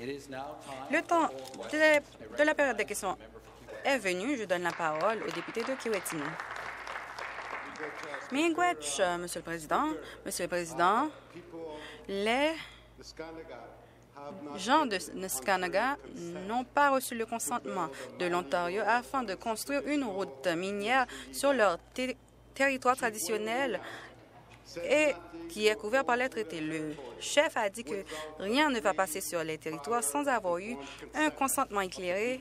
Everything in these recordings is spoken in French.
Le temps de la, de la période de questions est venu. Je donne la parole au député de Kiwetin. Miigwech, Monsieur le Président, Monsieur le Président, les gens de Neskanaga n'ont pas reçu le consentement de l'Ontario afin de construire une route minière sur leur ter- territoire traditionnel et qui est couvert par les traités. Le chef a dit que rien ne va passer sur les territoires sans avoir eu un consentement éclairé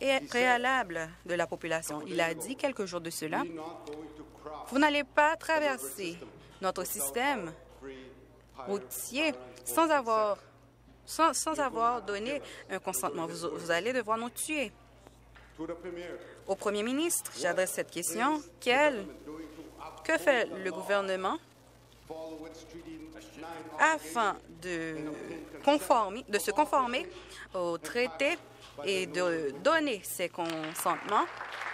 et préalable de la population. Il a dit quelques jours de cela, vous n'allez pas traverser notre système routier sans avoir, sans, sans avoir donné un consentement. Vous, vous allez devoir nous tuer. Au premier ministre, j'adresse cette question. Quel, que fait le gouvernement afin de, se conformer au traité et de donner ses consentements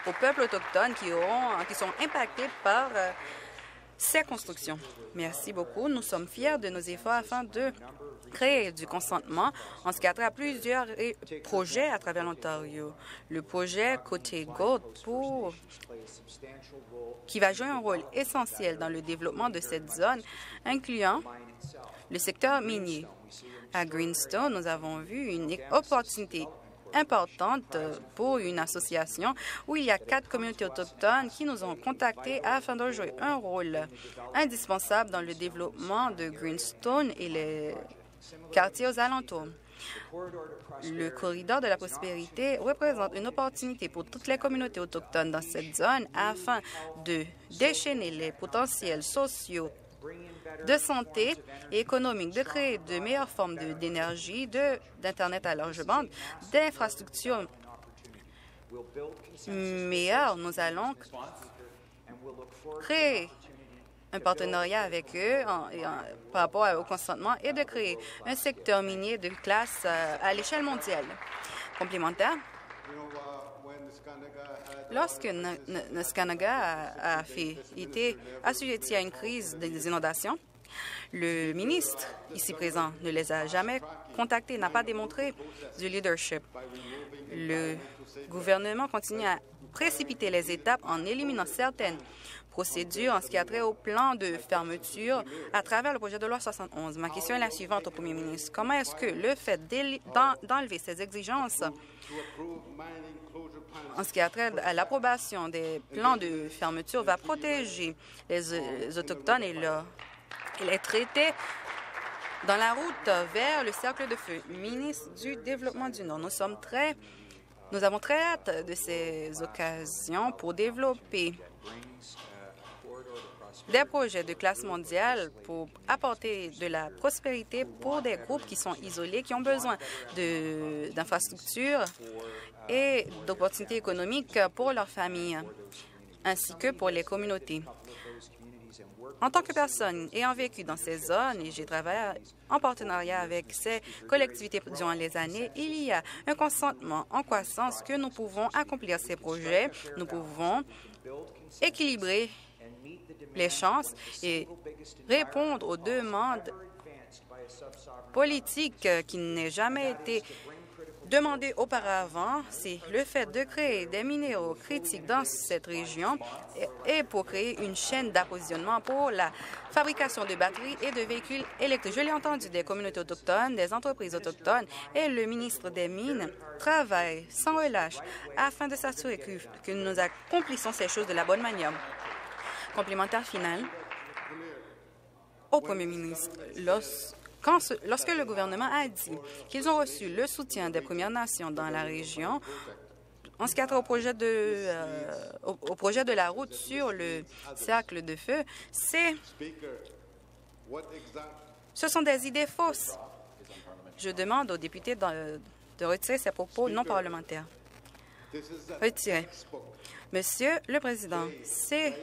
aux peuples autochtones qui sont impactés par euh, ces constructions. Merci beaucoup. Nous sommes fiers de nos efforts afin de créer du consentement en ce qui a trait à plusieurs projets à travers l'Ontario. Le projet Côté Gold pour qui va jouer un rôle essentiel dans le développement de cette zone, incluant le secteur minier. À Greenstone, nous avons vu une opportunité importante pour une association où il y a quatre communautés autochtones qui nous ont contactés afin de jouer un rôle indispensable dans le développement de Greenstone et les quartiers aux alentours. Le corridor de la prospérité représente une opportunité pour toutes les communautés autochtones dans cette zone afin de déchaîner les potentiels sociaux de santé et économique, de créer de meilleures formes d'énergie, d'Internet à large bande, d'infrastructures meilleures. Nous allons créer un partenariat avec eux par rapport au consentement et de créer un secteur minier de classe euh, à l'échelle mondiale. Complémentaire, lorsque Na- Na- Naskanaga a, été assujetti à une crise des inondations, le ministre, ici présent, ne les a jamais contactés, n'a pas démontré du leadership. Le gouvernement continue à précipiter les étapes en éliminant certaines en ce qui a trait au plan de fermeture à travers le projet de loi 71. Ma question est la suivante au premier ministre. Comment est-ce que le fait d'enlever ces exigences en ce qui a trait à l'approbation des plans de fermeture va protéger les, les Autochtones et, et les traiter dans la route vers le cercle de feu? Ministre du Développement du Nord, nous sommes très... Nous avons très hâte de ces occasions pour développer des projets de classe mondiale pour apporter de la prospérité pour des groupes qui sont isolés, qui ont besoin d'infrastructures et d'opportunités économiques pour leurs familles, ainsi que pour les communautés. En tant que personne ayant vécu dans ces zones et j'ai travaillé en partenariat avec ces collectivités durant les années, il y a un consentement en croissance que nous pouvons accomplir ces projets, nous pouvons équilibrer les chances et répondre aux demandes politiques qui n'aient jamais été demandées auparavant. C'est le fait de créer des minéraux critiques dans cette région et, pour créer une chaîne d'approvisionnement pour la fabrication de batteries et de véhicules électriques. Je l'ai entendu des communautés autochtones, des entreprises autochtones et le ministre des Mines travaille sans relâche afin de s'assurer que, que nous accomplissons ces choses de la bonne manière. Complémentaire final au premier ministre. Lors- quand ce- lorsque le gouvernement a dit qu'ils ont reçu le soutien des Premières Nations dans la région, en ce qui a trait au projet de, euh, au, au projet de la route sur le cercle de feu, c'est, ce sont des idées fausses. Je demande aux députés de, de retirer ces propos non parlementaires. Retiré. Monsieur le Président, c'est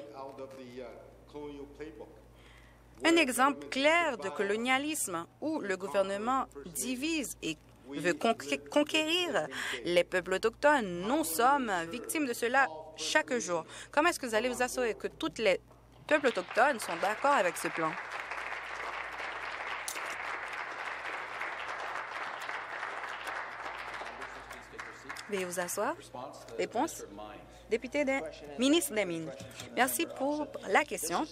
un exemple clair de colonialisme où le gouvernement divise et veut conqué- conquérir les peuples autochtones. Nous sommes victimes de cela chaque jour. Comment est-ce que vous allez vous assurer que tous les peuples autochtones sont d'accord avec ce plan? Veuillez vous asseoir. Réponse. Député ministre des Mines. Merci pour la question.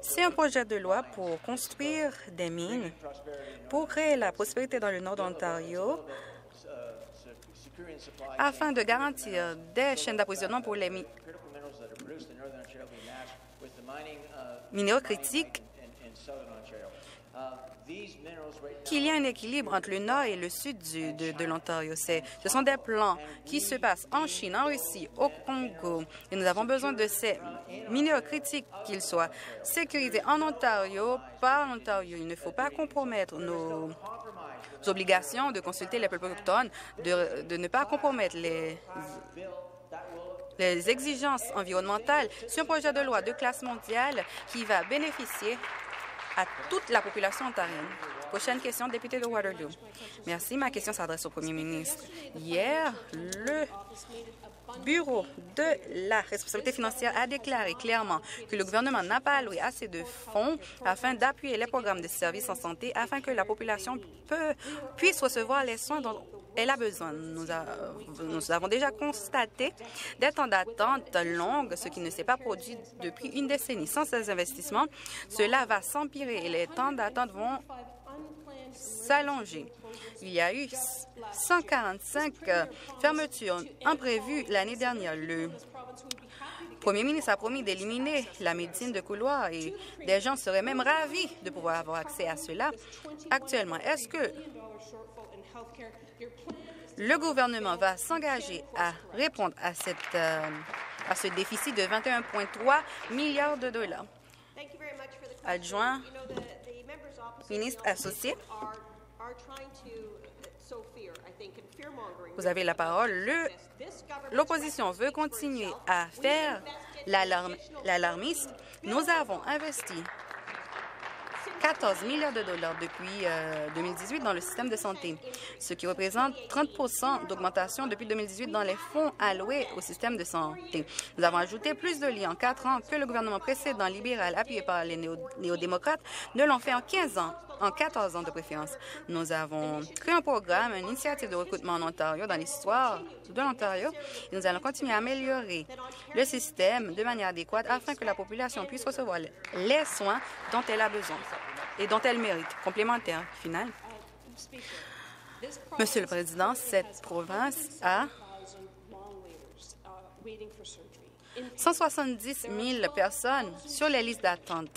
C'est un projet de loi pour construire des mines, pour créer la prospérité dans le nord de l'Ontario, afin de garantir des chaînes d'approvisionnement pour les minéraux critiques qu'il y a un équilibre entre le nord et le sud de, de l'Ontario. Ce sont des plans qui se passent en Chine, en Russie, au Congo. Et nous avons besoin de ces minéraux critiques qu'ils soient sécurisés en Ontario, par l'Ontario. Il ne faut pas compromettre nos obligations de consulter les peuples autochtones, de, de ne pas compromettre les les exigences environnementales sur un projet de loi de classe mondiale qui va bénéficier à toute la population ontarienne. Prochaine question, député de Waterloo. Merci. Ma question s'adresse au premier ministre. Hier, le Bureau de la responsabilité financière a déclaré clairement que le gouvernement n'a pas alloué assez de fonds afin d'appuyer les programmes de services en santé afin que la population puisse recevoir les soins dont elle a besoin. Nous, avons déjà constaté des temps d'attente longues, ce qui ne s'est pas produit depuis une décennie. Sans ces investissements, cela va s'empirer et les temps d'attente vont s'allonger. Il y a eu 145 fermetures imprévues l'année dernière. Le Premier ministre a promis d'éliminer la médecine de couloir et des gens seraient même ravis de pouvoir avoir accès à cela. Actuellement, est-ce que le gouvernement va s'engager à répondre à, cette, euh, à ce déficit de 21,3 milliards de dollars. Adjoint, ministre associé, vous avez la parole. L'opposition veut continuer à faire l'alarmiste. Nous avons investi 14 milliards de dollars depuis 2018 euh, dans le système de santé, ce qui représente 30% d'augmentation depuis 2018 dans les fonds alloués au système de santé. Nous avons ajouté plus de lits en quatre ans que le gouvernement précédent libéral appuyé par les néo-démocrates ne l'ont fait en 15 ans en 14 ans de préférence. Nous avons créé un programme, une initiative de recrutement en Ontario, dans l'histoire de l'Ontario, et nous allons continuer à améliorer le système de manière adéquate afin que la population puisse recevoir les soins dont elle a besoin et dont elle mérite. Complémentaire final. Monsieur le Président, cette province a 170 000 personnes sur les listes d'attente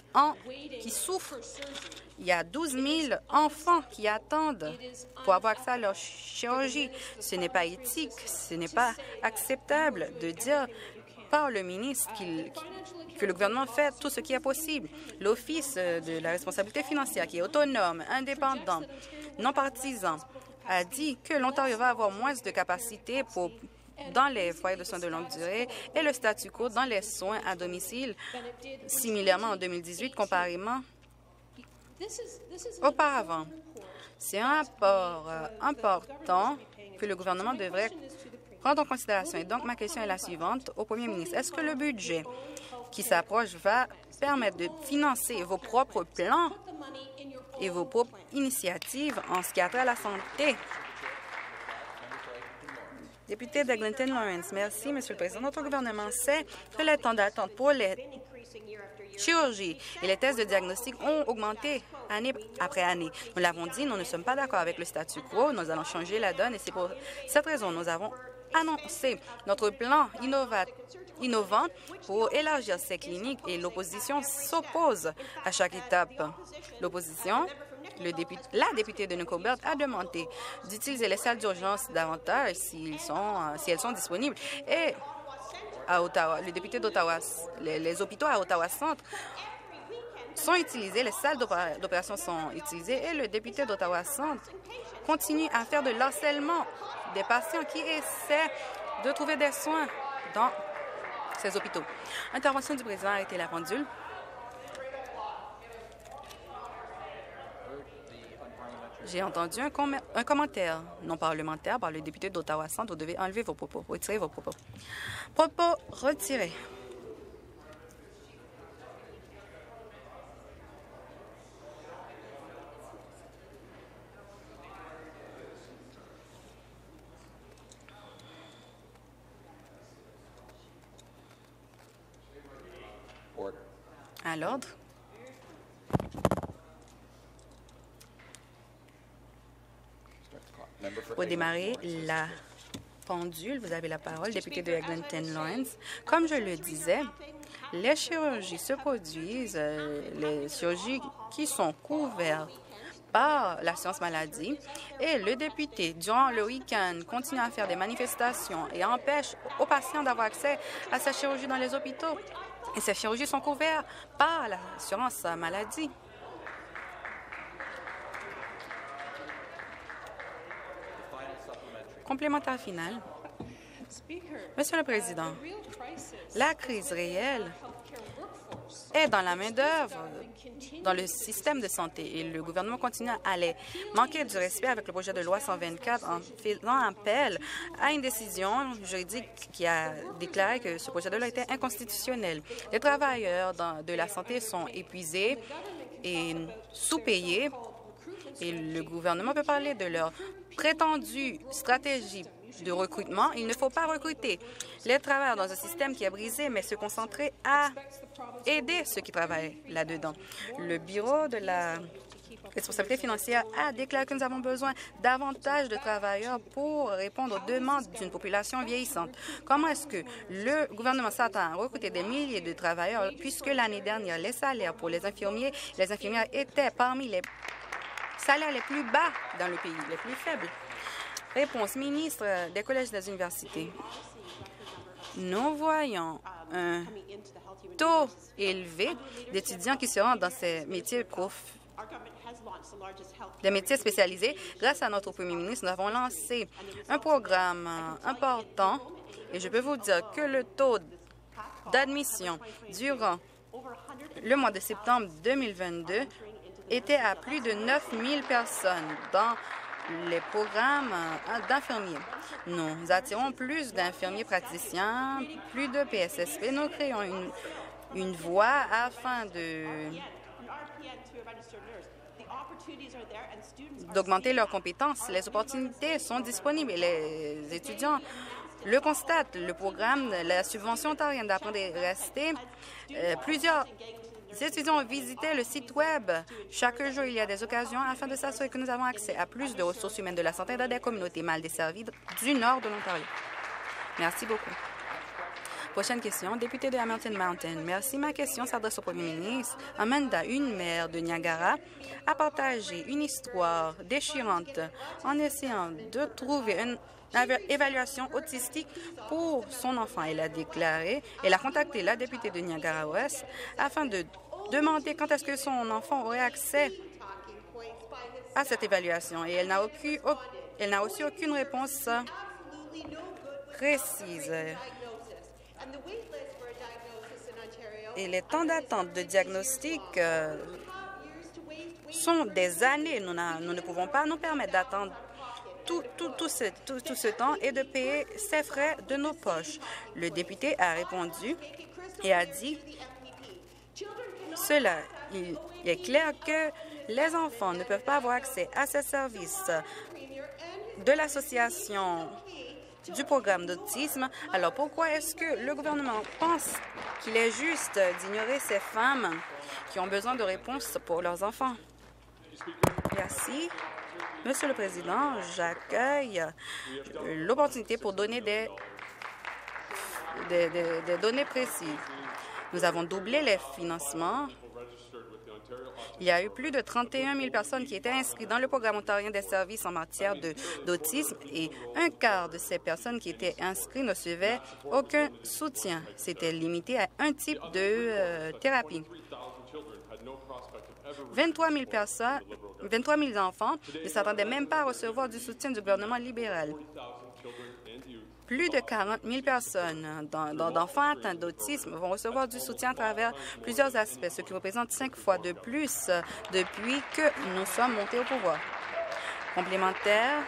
qui souffrent il y a 12 000 enfants qui attendent pour avoir accès à leur chirurgie. Ce n'est pas éthique, ce n'est pas acceptable de dire par le ministre que le gouvernement fait tout ce qui est possible. L'Office de la responsabilité financière, qui est autonome, indépendant, non partisan, a dit que l'Ontario va avoir moins de capacités pour dans les foyers de soins de longue durée et le statu quo dans les soins à domicile, similairement en 2018, comparément auparavant. C'est un rapport euh, important que le gouvernement devrait prendre en considération. Et donc, ma question est la suivante au premier ministre. Est-ce que le budget qui s'approche va permettre de financer vos propres plans et vos propres initiatives en ce qui a trait à la santé? Député d'Eglinton Lawrence, merci, Monsieur le Président. Notre gouvernement sait que les temps d'attente pour les chirurgie et les tests de diagnostic ont augmenté année après année. Nous l'avons dit, nous ne sommes pas d'accord avec le statu quo. Nous allons changer la donne et c'est pour cette raison nous avons annoncé notre plan innovant pour élargir ces cliniques et l'opposition s'oppose à chaque étape. L'opposition la députée de Nicobert a demandé d'utiliser les salles d'urgence davantage si elles sont disponibles. Et à Ottawa, les députés d'Ottawa, les, hôpitaux à Ottawa Centre sont utilisés, les salles d'opération sont utilisées et le député d'Ottawa Centre continue à faire de l'harcèlement des patients qui essaient de trouver des soins dans ces hôpitaux. Intervention du président a été la pendule. J'ai entendu un, un, commentaire non parlementaire par le député d'Ottawa Centre. Vous devez enlever vos propos, retirer vos propos. Propos retirés. À l'ordre. Pour démarrer la pendule, vous avez la parole, député de Eglinton Lawrence. Comme je le disais, les chirurgies se produisent, euh, les chirurgies qui sont couvertes par l'assurance maladie et le député, durant le week-end, continue à faire des manifestations et empêche aux patients d'avoir accès à ces chirurgies dans les hôpitaux. Et ces chirurgies sont couvertes par l'assurance maladie. Complémentaire final. Monsieur le Président, la crise réelle est dans la main-d'œuvre, dans le système de santé. Et le gouvernement continue à aller manquer du respect avec le projet de loi 124 en faisant appel à une décision juridique qui a déclaré que ce projet de loi était inconstitutionnel. Les travailleurs de la santé sont épuisés et sous-payés et le gouvernement peut parler de leur prétendue stratégie de recrutement. Il ne faut pas recruter les travailleurs dans un système qui est brisé, mais se concentrer à aider ceux qui travaillent là-dedans. Le Bureau de la responsabilité financière a déclaré que nous avons besoin davantage de travailleurs pour répondre aux demandes d'une population vieillissante. Comment est-ce que le gouvernement s'attend à recruter des milliers de travailleurs puisque l'année dernière, les salaires pour les infirmiers, les infirmières étaient parmi les salaires les plus bas dans le pays, les plus faibles? Réponse, ministre des collèges et des universités. Nous voyons un taux élevé d'étudiants qui se rendent dans ces métiers des métiers spécialisés. Grâce à notre premier ministre, nous avons lancé un programme important et je peux vous dire que le taux d'admission durant le mois de septembre 2022 était à plus de 9 000 personnes dans les programmes euh, d'infirmiers. Nous attirons plus d'infirmiers praticiens, plus de PSSP. Nous créons une, une voie afin de d'augmenter leurs compétences. Les opportunités sont disponibles et les étudiants le constatent. Le programme, la subvention ontarienne d'apprendre et rester, euh, plusieurs les étudiants ont visité le site Web. Chaque jour, il y a des occasions afin de s'assurer que nous avons accès à plus de ressources humaines de la santé dans des communautés mal desservies du nord de l'Ontario. Merci beaucoup. Prochaine question, député de Hamilton Mountain. Merci. Ma question s'adresse au premier ministre. Amanda, une mère de Niagara, a partagé une histoire déchirante en essayant de trouver une évaluation autistique pour son enfant. Elle a déclaré, elle a contacté la députée de Niagara-Ouest afin de demander quand est-ce que son enfant aurait accès à cette évaluation. Et elle n'a elle n'a aussi aucune réponse précise. Et les temps d'attente de diagnostic euh, sont des années. Nous ne pouvons pas nous permettre d'attendre tout, ce, ce temps et de payer ces frais de nos poches. Le député a répondu et a dit cela. Il est clair que les enfants ne peuvent pas avoir accès à ces services de l'association du programme d'autisme. Alors pourquoi est-ce que le gouvernement pense qu'il est juste d'ignorer ces femmes qui ont besoin de réponses pour leurs enfants? Merci. Monsieur le Président, j'accueille l'opportunité pour donner des, données précises. Nous avons doublé les financements il y a eu plus de 31 000 personnes qui étaient inscrites dans le programme ontarien des services en matière d'autisme et un quart de ces personnes qui étaient inscrites ne recevaient aucun soutien. C'était limité à un type de euh, thérapie. 23 000 personnes, 23 000 enfants ne s'attendaient même pas à recevoir du soutien du gouvernement libéral. Plus de 40 000 personnes d'enfants atteints d'autisme vont recevoir du soutien à travers plusieurs aspects, ce qui représente cinq fois de plus depuis que nous sommes montés au pouvoir. Complémentaire,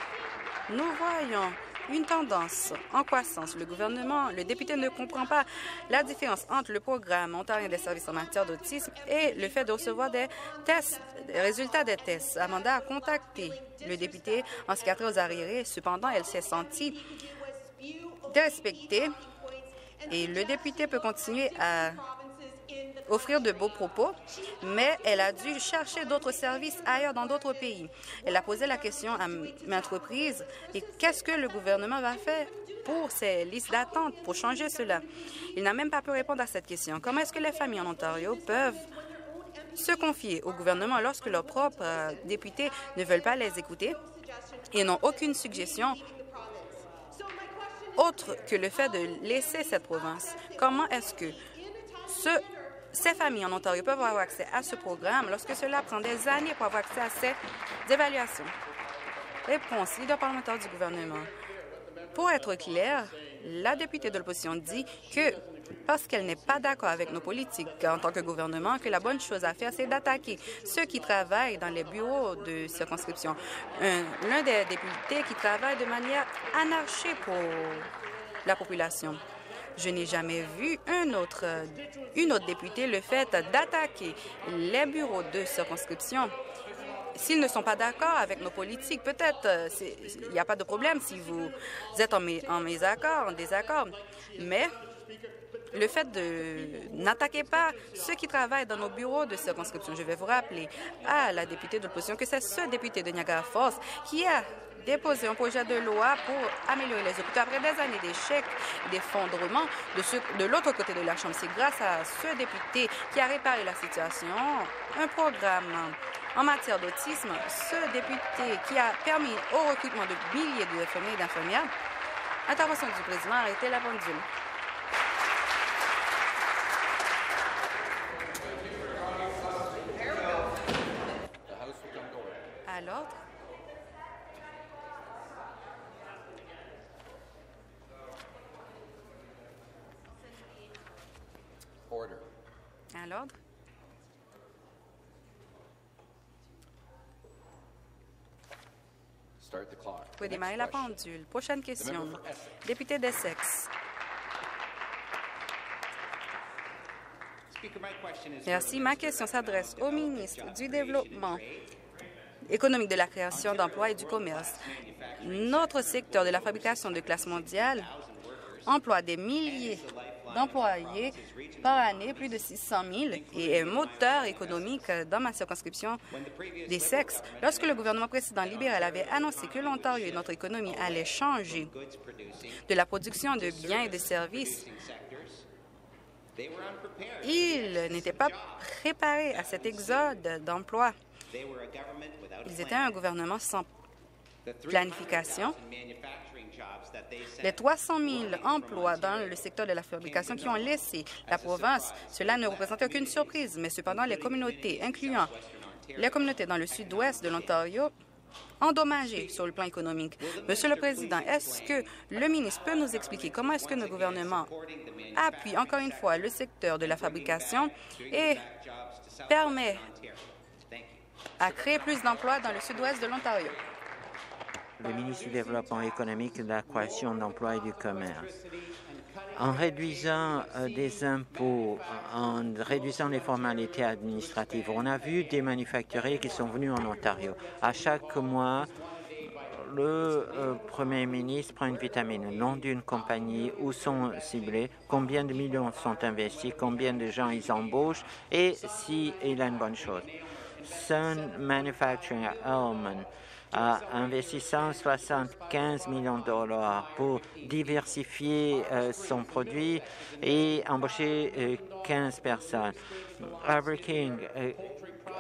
nous voyons une tendance en croissance. Le gouvernement, le député ne comprend pas la différence entre le programme ontarien des services en matière d'autisme et le fait de recevoir des tests, des résultats des tests. Amanda a contacté le député en ce qui a trait aux arriérés. Cependant, elle s'est sentie dérespectée et le député peut continuer à offrir de beaux propos, mais elle a dû chercher d'autres services ailleurs dans d'autres pays. Elle a posé la question à maintes reprises et qu'est-ce que le gouvernement va faire pour ces listes d'attente, pour changer cela? Il n'a même pas pu répondre à cette question. Comment est-ce que les familles en Ontario peuvent se confier au gouvernement lorsque leurs propres euh, députés ne veulent pas les écouter et n'ont aucune suggestion autre que le fait de laisser cette province? Comment est-ce que ce, ces familles en Ontario peuvent avoir accès à ce programme lorsque cela prend des années pour avoir accès à ces évaluations? Réponse, leader parlementaire du gouvernement. Pour être clair, la députée de l'opposition dit que parce qu'elle n'est pas d'accord avec nos politiques en tant que gouvernement, que la bonne chose à faire, c'est d'attaquer ceux qui travaillent dans les bureaux de circonscription. L'un des députés qui travaille de manière anarchique pour la population. Je n'ai jamais vu une autre députée le fait d'attaquer les bureaux de circonscription s'ils ne sont pas d'accord avec nos politiques, peut-être euh, il n'y a pas de problème si vous êtes en, en désaccord. Mais le fait de n'attaquer pas ceux qui travaillent dans nos bureaux de circonscription. Je vais vous rappeler à la députée de l'opposition que c'est ce député de Niagara Falls qui a déposé un projet de loi pour améliorer les hôpitaux après des années d'échecs, d'effondrement de, de l'autre côté de la Chambre. C'est grâce à ce député qui a réparé la situation, un programme en matière d'autisme, ce député qui a permis au recrutement de milliers et d'infirmières. Intervention du président, arrêtez la pendule. À l'ordre. À l'ordre. Vous pouvez démarrer la pendule. Prochaine question. Député d'Essex. Merci. Ma question s'adresse au ministre du Développement économique de la création d'emplois et du commerce. Notre secteur de la fabrication de classe mondiale emploie des milliers d'employés par année, plus de 600 000, et est moteur économique dans ma circonscription des sexes. Lorsque le gouvernement précédent libéral avait annoncé que l'Ontario et notre économie allaient changer de la production de biens et de services, ils n'étaient pas préparés à cet exode d'emplois. Ils étaient un gouvernement sans planification. les 300 000 emplois dans le secteur de la fabrication qui ont laissé la province, cela ne représente aucune surprise, mais cependant les communautés, incluant les communautés dans le sud-ouest de l'Ontario, endommagées sur le plan économique. Monsieur le Président, est-ce que le ministre peut nous expliquer comment est-ce que nos gouvernements appuient encore une fois le secteur de la fabrication et permet à créer plus d'emplois dans le sud-ouest de l'Ontario? Le ministre du Développement économique, de la création d'emplois et du commerce. En réduisant euh, des impôts, en réduisant les formalités administratives, on a vu des manufacturiers qui sont venus en Ontario. À chaque mois, le euh, Premier ministre prend une vitamine, le nom d'une compagnie, où sont ciblés, combien de millions sont investis, combien de gens ils embauchent et s'il il a une bonne chose. Sun Manufacturing à a investi 175 millions de dollars pour diversifier euh, son produit et embaucher 15 euh, personnes. Arbor King euh,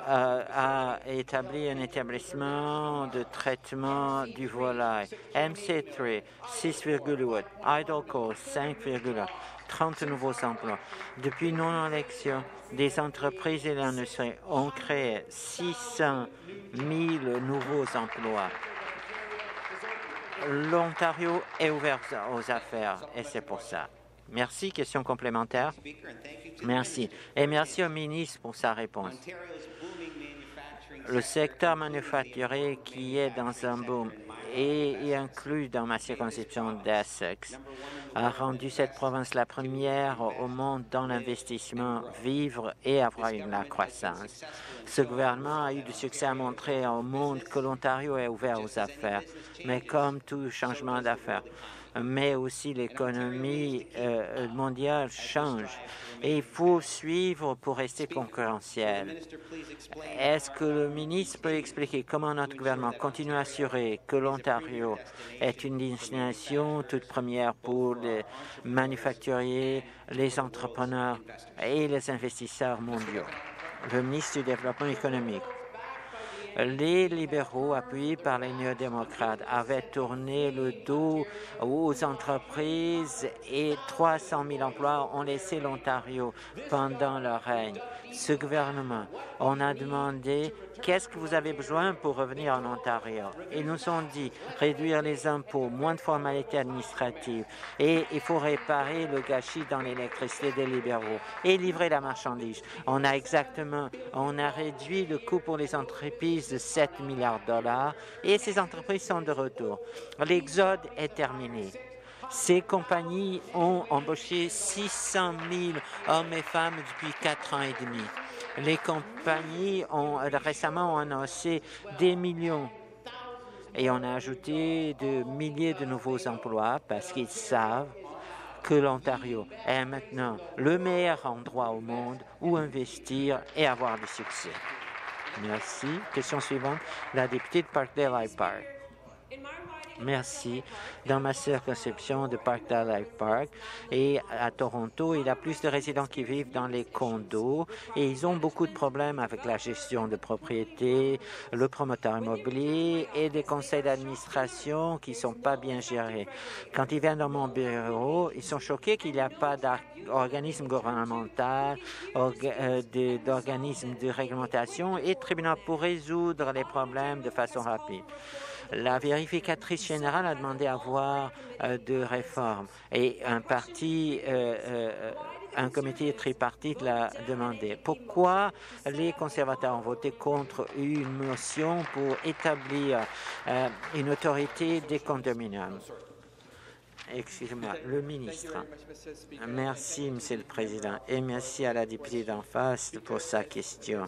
a établi un établissement de traitement du volaille. MC3, 6,8. Idleco, 5,1. 30 nouveaux emplois. Depuis non-élection, des entreprises et l'industrie ont créé 600 000 nouveaux emplois. L'Ontario est ouvert aux affaires et c'est pour ça. Merci. Question complémentaire? Merci. Et merci au ministre pour sa réponse. Le secteur manufacturier qui est dans un boom et inclus dans ma circonscription d'Essex a rendu cette province la première au monde dans l'investissement, vivre et avoir une la croissance. Ce gouvernement a eu du succès à montrer au monde que l'Ontario est ouvert aux affaires, mais comme tout changement d'affaires, mais aussi l'économie euh, mondiale change et il faut suivre pour rester concurrentiel. Est-ce que le ministre peut expliquer comment notre gouvernement continue à assurer que l'Ontario est une destination toute première pour les manufacturiers, les entrepreneurs et les investisseurs mondiaux? Le ministre du Développement économique les libéraux, appuyés par les néo-démocrates, avaient tourné le dos aux entreprises et 300 000 emplois ont laissé l'Ontario pendant leur règne. Ce gouvernement, on a demandé qu'est-ce que vous avez besoin pour revenir en Ontario? Ils nous ont dit réduire les impôts, moins de formalités administratives et il faut réparer le gâchis dans l'électricité des libéraux et livrer la marchandise. On a exactement, on a réduit le coût pour les entreprises de 7 milliards de dollars et ces entreprises sont de retour. L'exode est terminé. Ces compagnies ont embauché 600 000 hommes et femmes depuis quatre ans et demi. Les compagnies ont récemment annoncé des millions et on a ajouté de milliers de nouveaux emplois parce qu'ils savent que l'Ontario est maintenant le meilleur endroit au monde où investir et avoir du succès. Merci. Question suivante, la députée de Parkdale High Park. Merci. Dans ma circonscription de Parkdale High Park et à Toronto, il y a plus de résidents qui vivent dans les condos et ils ont beaucoup de problèmes avec la gestion de propriété, le promoteur immobilier et des conseils d'administration qui sont pas bien gérés. Quand ils viennent dans mon bureau, ils sont choqués qu'il n'y a pas d'organisme gouvernemental, euh, d'organisme de réglementation et de tribunal pour résoudre les problèmes de façon rapide. La vérificatrice générale a demandé à voir euh, réformes et un parti, euh, euh, un comité tripartite l'a demandé. Pourquoi les conservateurs ont voté contre une motion pour établir une autorité des condominiums? Excusez-moi, le ministre. Merci, Monsieur le Président, et merci à la députée d'en face pour sa question.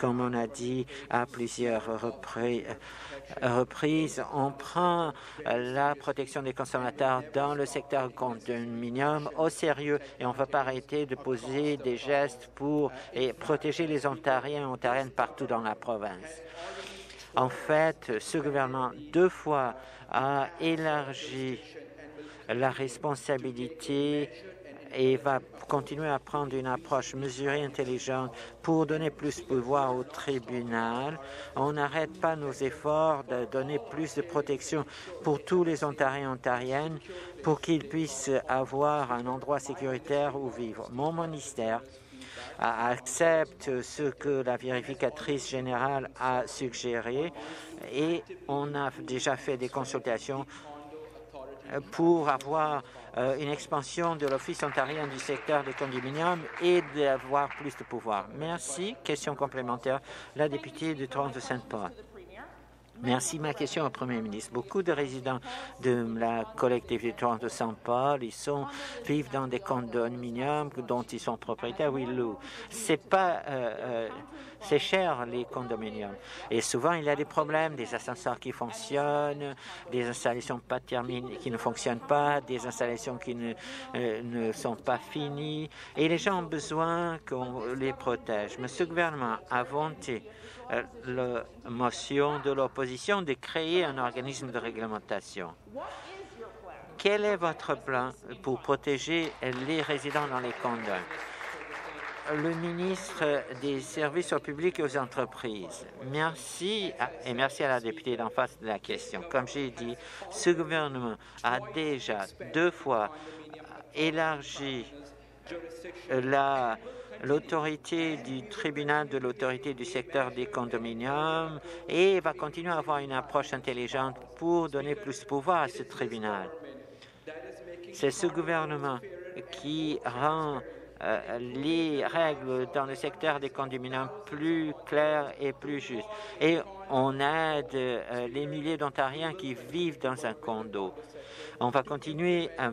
Comme on a dit à plusieurs reprises, reprise, on prend la protection des consommateurs dans le secteur condominium au sérieux et on ne va pas arrêter de poser des gestes pour protéger les Ontariens et Ontariennes partout dans la province. En fait, ce gouvernement, deux fois, a élargi la responsabilité et va continuer à prendre une approche mesurée, intelligente pour donner plus de pouvoir au tribunal. On n'arrête pas nos efforts de donner plus de protection pour tous les Ontariens et Ontariennes pour qu'ils puissent avoir un endroit sécuritaire où vivre. Mon ministère accepte ce que la vérificatrice générale a suggéré et on a déjà fait des consultations pour avoir une expansion de l'Office ontarien du secteur des condominiums et d'avoir plus de pouvoir. Merci. Question complémentaire, la députée de Toronto-Saint-Paul. Merci. Ma question au Premier ministre. Beaucoup de résidents de la collectivité de Toronto-Saint-Paul, ils sont, vivent dans des condominiums dont ils sont propriétaires ou ils louent. C'est pas, euh, euh, c'est cher les condominiums. Et souvent il y a des problèmes, des ascenseurs qui fonctionnent, des installations pas terminées, qui ne fonctionnent pas, des installations qui ne, euh, sont pas finies. Et les gens ont besoin qu'on les protège. Mais ce gouvernement a vanté euh, la motion de l'opposition de créer un organisme de réglementation. Quel est votre plan pour protéger les résidents dans les condos? Le ministre des Services au public et aux entreprises. Merci et merci à la députée d'en face de la question. Comme j'ai dit, ce gouvernement a déjà deux fois élargi la l'autorité du tribunal de l'autorité du secteur des condominiums et va continuer à avoir une approche intelligente pour donner plus de pouvoir à ce tribunal. C'est ce gouvernement qui rend euh, les règles dans le secteur des condominiums plus claires et plus justes. Et on aide euh, les milliers d'Ontariens qui vivent dans un condo. On va continuer à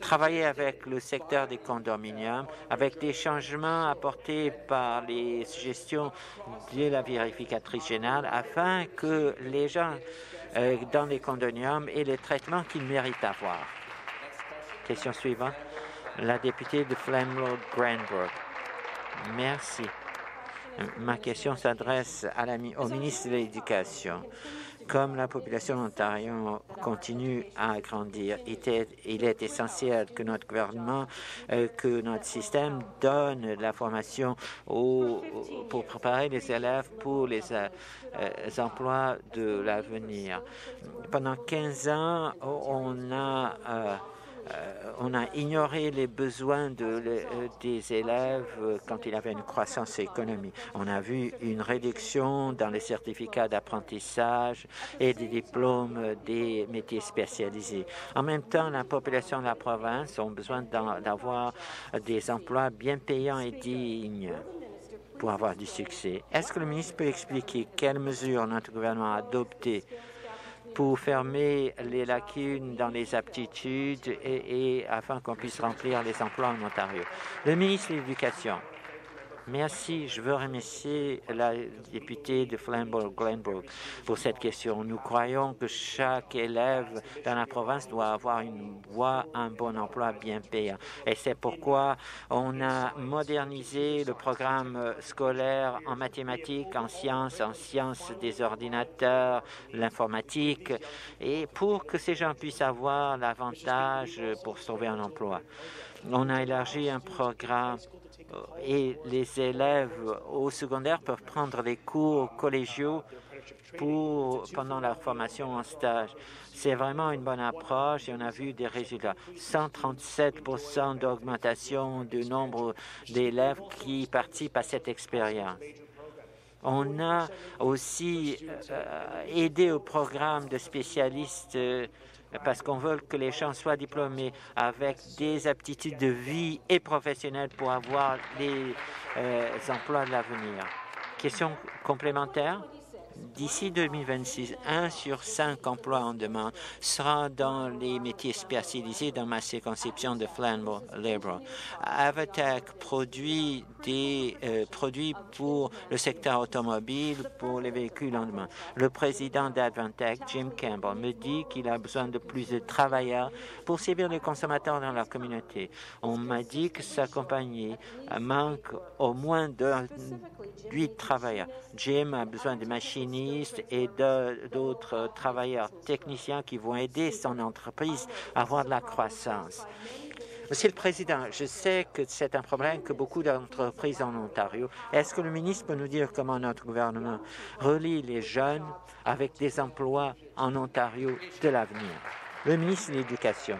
travailler avec le secteur des condominiums, avec des changements apportés par les suggestions de la vérificatrice générale, afin que les gens euh, dans les condominiums et les traitements qu'ils méritent d'avoir. Question suivante. La députée de Flamroad Granbrook. Merci. Ma question s'adresse au ministre de l'Éducation. Comme la population d'Ontario continue à grandir, il est, essentiel que notre gouvernement, euh, que notre système donne la formation pour préparer les élèves pour les, euh, emplois de l'avenir. Pendant 15 ans, on a euh, euh, on a ignoré les besoins euh, des élèves euh, quand il y avait une croissance économique. On a vu une réduction dans les certificats d'apprentissage et des diplômes des métiers spécialisés. En même temps, la population de la province a besoin d'avoir des emplois bien payants et dignes pour avoir du succès. Est-ce que le ministre peut expliquer quelles mesures notre gouvernement a adoptées pour fermer les lacunes dans les aptitudes et, afin qu'on puisse remplir les emplois en Ontario. Le ministre de l'Éducation. Merci. Je veux remercier la députée de Flamborough-Glenbrook pour cette question. Nous croyons que chaque élève dans la province doit avoir une voie, un bon emploi bien payant. Et c'est pourquoi on a modernisé le programme scolaire en mathématiques, en sciences, en sciences des ordinateurs, l'informatique, et pour que ces gens puissent avoir l'avantage pour sauver un emploi. On a élargi un programme et les élèves au secondaire peuvent prendre les cours collégiaux pour, pendant leur formation en stage. C'est vraiment une bonne approche et on a vu des résultats. 137% d'augmentation du nombre d'élèves qui participent à cette expérience. On a aussi euh, aidé au programme de spécialistes euh, parce qu'on veut que les gens soient diplômés avec des aptitudes de vie et professionnelles pour avoir les euh, emplois de l'avenir. Question complémentaire? D'ici 2026, un sur cinq emplois en demande sera dans les métiers spécialisés dans ma circonscription de Flanmore Labour. Avatec produit des euh, produits pour le secteur automobile, pour les véhicules en demande. Le président d'Advantech, Jim Campbell, me dit qu'il a besoin de plus de travailleurs pour servir les consommateurs dans leur communauté. On m'a dit que sa compagnie manque au moins de 8 travailleurs. Jim a besoin de machinistes et d'autres travailleurs techniciens qui vont aider son entreprise à avoir de la croissance. Monsieur le Président, je sais que c'est un problème que beaucoup d'entreprises en Ontario. Est-ce que le ministre peut nous dire comment notre gouvernement relie les jeunes avec des emplois en Ontario de l'avenir? Le ministre de l'Éducation.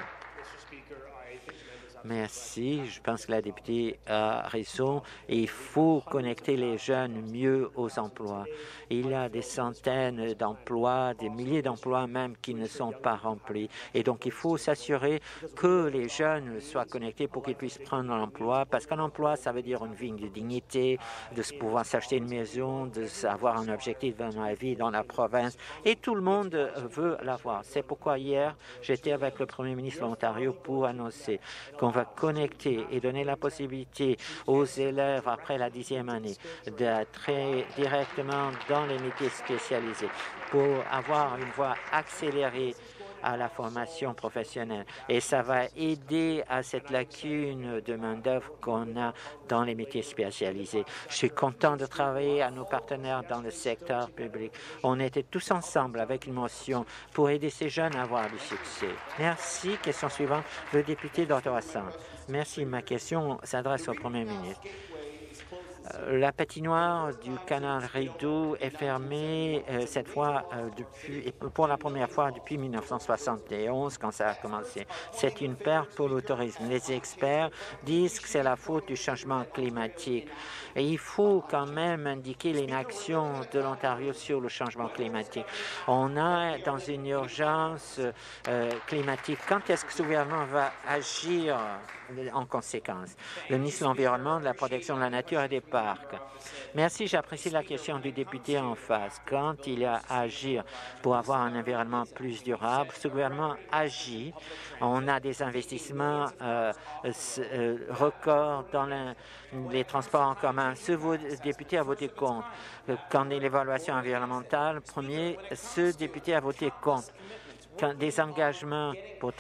Merci. Je pense que la députée a raison. Il faut connecter les jeunes mieux aux emplois. Il y a des centaines d'emplois, des milliers d'emplois même qui ne sont pas remplis. Et donc, il faut s'assurer que les jeunes soient connectés pour qu'ils puissent prendre l'emploi. Parce qu'un emploi, ça veut dire une vie de dignité, de pouvoir s'acheter une maison, de avoir un objectif dans la vie dans la province. Et tout le monde veut l'avoir. C'est pourquoi hier, j'étais avec le premier ministre de l'Ontario pour annoncer qu'on va connecter et donner la possibilité aux élèves après la dixième année d'être directement dans les métiers spécialisés. Pour avoir une voie accélérée à la formation professionnelle. Et ça va aider à cette lacune de main-d'œuvre qu'on a dans les métiers spécialisés. Je suis content de travailler à nos partenaires dans le secteur public. On était tous ensemble avec une motion pour aider ces jeunes à avoir du succès. Merci. Question suivante, le député d'Ottawa Centre. Merci. Ma question s'adresse au Premier ministre. Euh, la patinoire du canal Rideau est fermée euh, cette fois euh, depuis, pour la première fois depuis 1971 quand ça a commencé. C'est une perte pour le tourisme. Les experts disent que c'est la faute du changement climatique. Et il faut quand même indiquer l'inaction de l'Ontario sur le changement climatique. On est dans une urgence climatique. Quand est-ce que ce gouvernement va agir? En conséquence? Le ministre de l'Environnement, de la Protection de la Nature et des Parcs parc. Merci, j'apprécie la question du député en face. Quand il y a à agir pour avoir un environnement plus durable, ce gouvernement agit. On a des investissements euh, euh, records dans les transports en commun. Ce député a voté contre. Quand il l'évaluation environnementale, premier, ce député a voté contre des engagements pour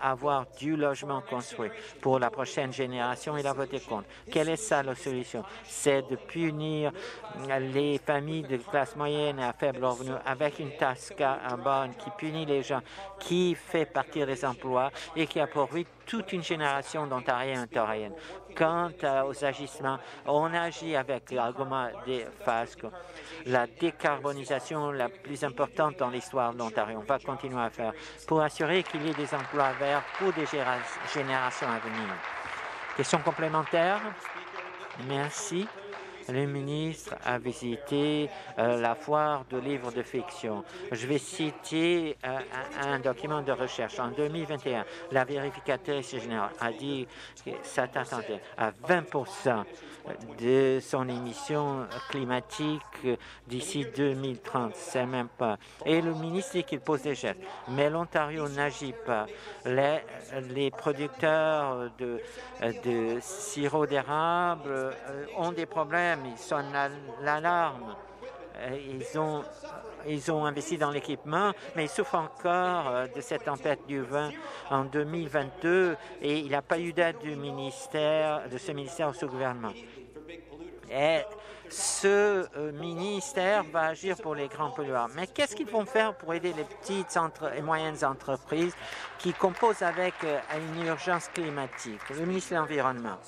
avoir du logement construit pour la prochaine génération, il a voté contre. Quelle est ça la solution? C'est de punir les familles de classe moyenne à faible revenu avec une taxe carbone qui punit les gens, qui fait partir des emplois et qui a pourvu toute une génération d'Ontariens et Ontariennes. Quant aux agissements, on agit avec l'argument des FASC la décarbonisation la plus importante dans l'histoire de l'Ontario. On va continuer à faire pour assurer qu'il y ait des emplois verts pour des générations à venir. Question complémentaire? Merci le ministre a visité euh, la foire de livres de fiction. Je vais citer euh, un, document de recherche. En 2021, la vérificatrice générale a dit que ça attendait à 20 de son émission climatique d'ici 2030. C'est même pas. Et le ministre dit qu'il pose des gestes. Mais l'Ontario n'agit pas. Les, producteurs de, de sirop d'érable euh, ont des problèmes. Ils sonnent l'alarme. Euh, ils ont, ils ont investi dans l'équipement, mais ils souffrent encore euh, de cette tempête du vin en 2022 et il n'y a pas eu d'aide du ministère, de ce ministère au ce gouvernement. Et ce euh, ministère va agir pour les grands pollueurs. Mais qu'est-ce qu'ils vont faire pour aider les petites et moyennes entreprises qui composent avec une urgence climatique? Le ministre de l'Environnement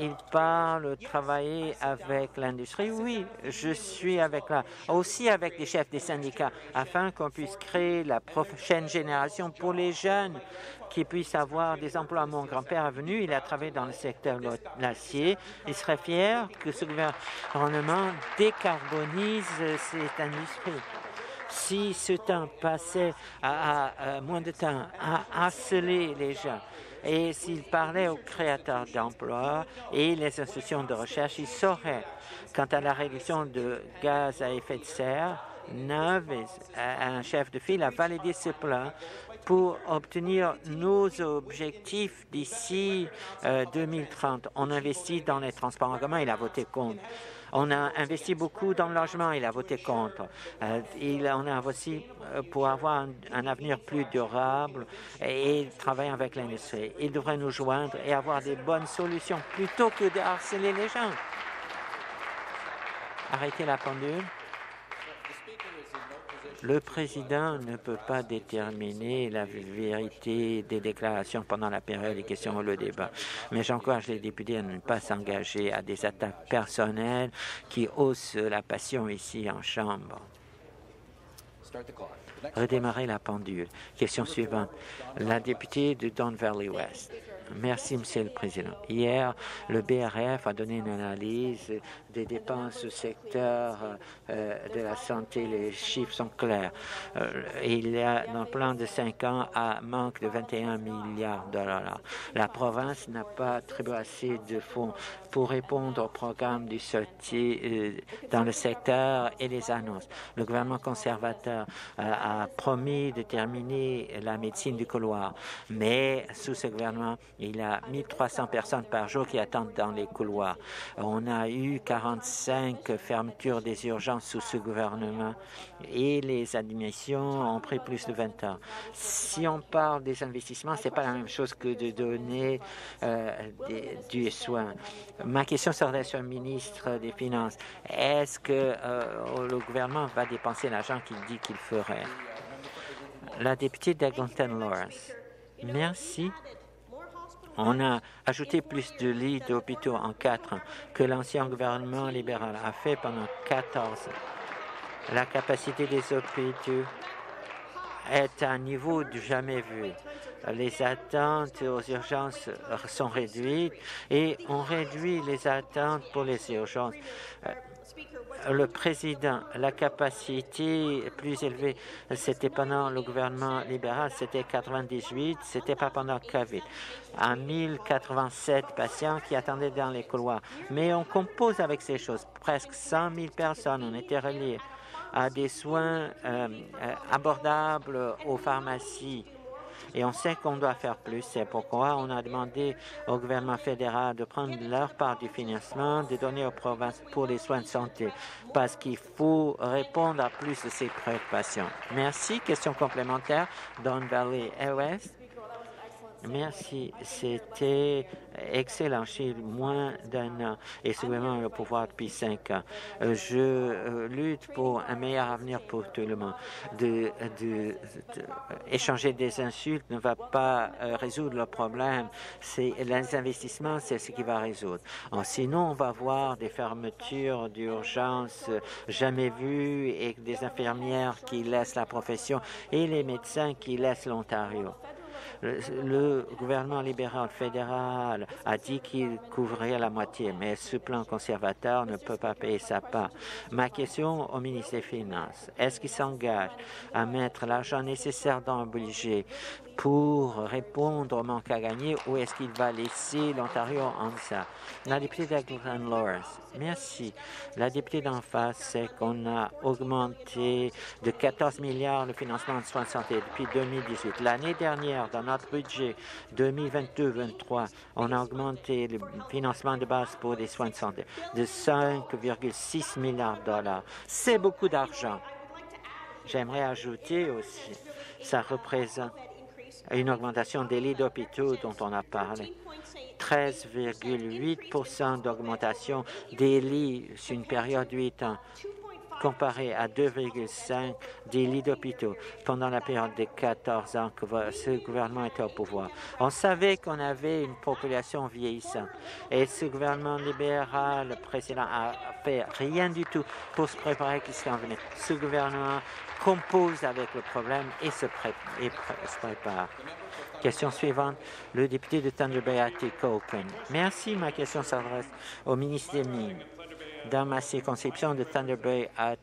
il parle de travailler avec l'industrie. Oui, je suis avec la, aussi avec les chefs des syndicats afin qu'on puisse créer la prochaine génération pour les jeunes qui puissent avoir des emplois. Mon grand-père est venu, il a travaillé dans le secteur de l'acier. Il serait fier que ce gouvernement décarbonise cette industrie si ce temps passait à, moins de temps à harceler les gens, et s'il parlait aux créateurs d'emplois et les institutions de recherche, il saurait. Quant à la réduction de gaz à effet de serre, un chef de file, a validé ce plan pour obtenir nos objectifs d'ici 2030. Euh, On investit dans les transports en commun, il a voté contre. On a investi beaucoup dans le logement, il a voté contre. Euh, il, on a aussi euh, pour avoir un, avenir plus durable et, travailler avec l'industrie. Il devrait nous joindre et avoir des bonnes solutions plutôt que de harceler les gens. Arrêtez la pendule. Le président ne peut pas déterminer la vérité des déclarations pendant la période des questions ou le débat, mais j'encourage les députés à ne pas s'engager à des attaques personnelles qui haussent la passion ici en Chambre. Redémarrer la pendule. Question suivante. La députée de Don Valley West. Merci, Monsieur le Président. Hier, le BRF a donné une analyse des dépenses au secteur euh, de la santé. Les chiffres sont clairs. Euh, il y a, dans le plan de cinq ans, un manque de 21 milliards de dollars. La province n'a pas attribué assez de fonds pour répondre au programme du sortie euh, dans le secteur et les annonces. Le gouvernement conservateur a promis de terminer la médecine du couloir, mais sous ce gouvernement, il y a 1300 personnes par jour qui attendent dans les couloirs. On a eu 45 fermetures des urgences sous ce gouvernement et les admissions ont pris plus de 20 ans. Si on parle des investissements, c'est pas la même chose que de donner euh, du soin. Ma question serait sur le ministre des Finances. Est-ce que euh, le gouvernement va dépenser l'argent qu'il dit qu'il ferait? La députée d'Eglinton Lawrence. Merci. On a ajouté plus de lits d'hôpitaux en quatre ans que l'ancien gouvernement libéral a fait pendant 14 ans. La capacité des hôpitaux est à un niveau du jamais vu. Les attentes aux urgences sont réduites et on réduit les attentes pour les urgences. Le président, la capacité plus élevée, c'était pendant le gouvernement libéral, c'était 98, c'était pas pendant COVID. À 1087 patients qui attendaient dans les couloirs. Mais on compose avec ces choses. Presque 100 000 personnes ont été reliées à des soins euh, euh, abordables aux pharmacies et on sait qu'on doit faire plus. C'est pourquoi on a demandé au gouvernement fédéral de prendre leur part du financement, de donner aux provinces pour les soins de santé, parce qu'il faut répondre à plus de ces préoccupations. Merci. Question complémentaire, Don Valley West. Merci. C'était excellent chez moins d'un an et vraiment le pouvoir depuis cinq ans. Euh, je euh, lutte pour un meilleur avenir pour tout le monde. De, de, échanger des insultes ne va pas euh, résoudre le problème. C'est les investissements, c'est ce qui va résoudre. sinon, on va voir des fermetures d'urgence jamais vues et des infirmières qui laissent la profession et les médecins qui laissent l'Ontario. Le, gouvernement libéral fédéral a dit qu'il couvrait la moitié, mais ce plan conservateur ne peut pas payer sa part. Ma question au ministre des Finances, est-ce qu'il s'engage à mettre l'argent nécessaire dans le budget pour répondre au manque à gagner ou est-ce qu'il va laisser l'Ontario en ça? La députée d'Aglan Lawrence, merci. La députée d'en face, c'est qu'on a augmenté de 14 milliards le financement de soins de santé depuis 2018. L'année dernière, dans notre budget 2022-2023, on a augmenté le financement de base pour les soins de santé de 5,6 milliards de dollars. C'est beaucoup d'argent. J'aimerais ajouter aussi, ça représente une augmentation des lits d'hôpitaux dont on a parlé. 13,8 d'augmentation des lits sur une période de 8 ans comparé à 2,5 des lits d'hôpitaux pendant la période de 14 ans que ce gouvernement était au pouvoir. On savait qu'on avait une population vieillissante et ce gouvernement libéral précédent a fait rien du tout pour se préparer à ce qui en venait. Ce gouvernement compose avec le problème et se, prépare. Question suivante, le député de Thunder Bay. Merci. Ma question s'adresse au ministre des Mines. Dans ma circonscription de Thunder Bay à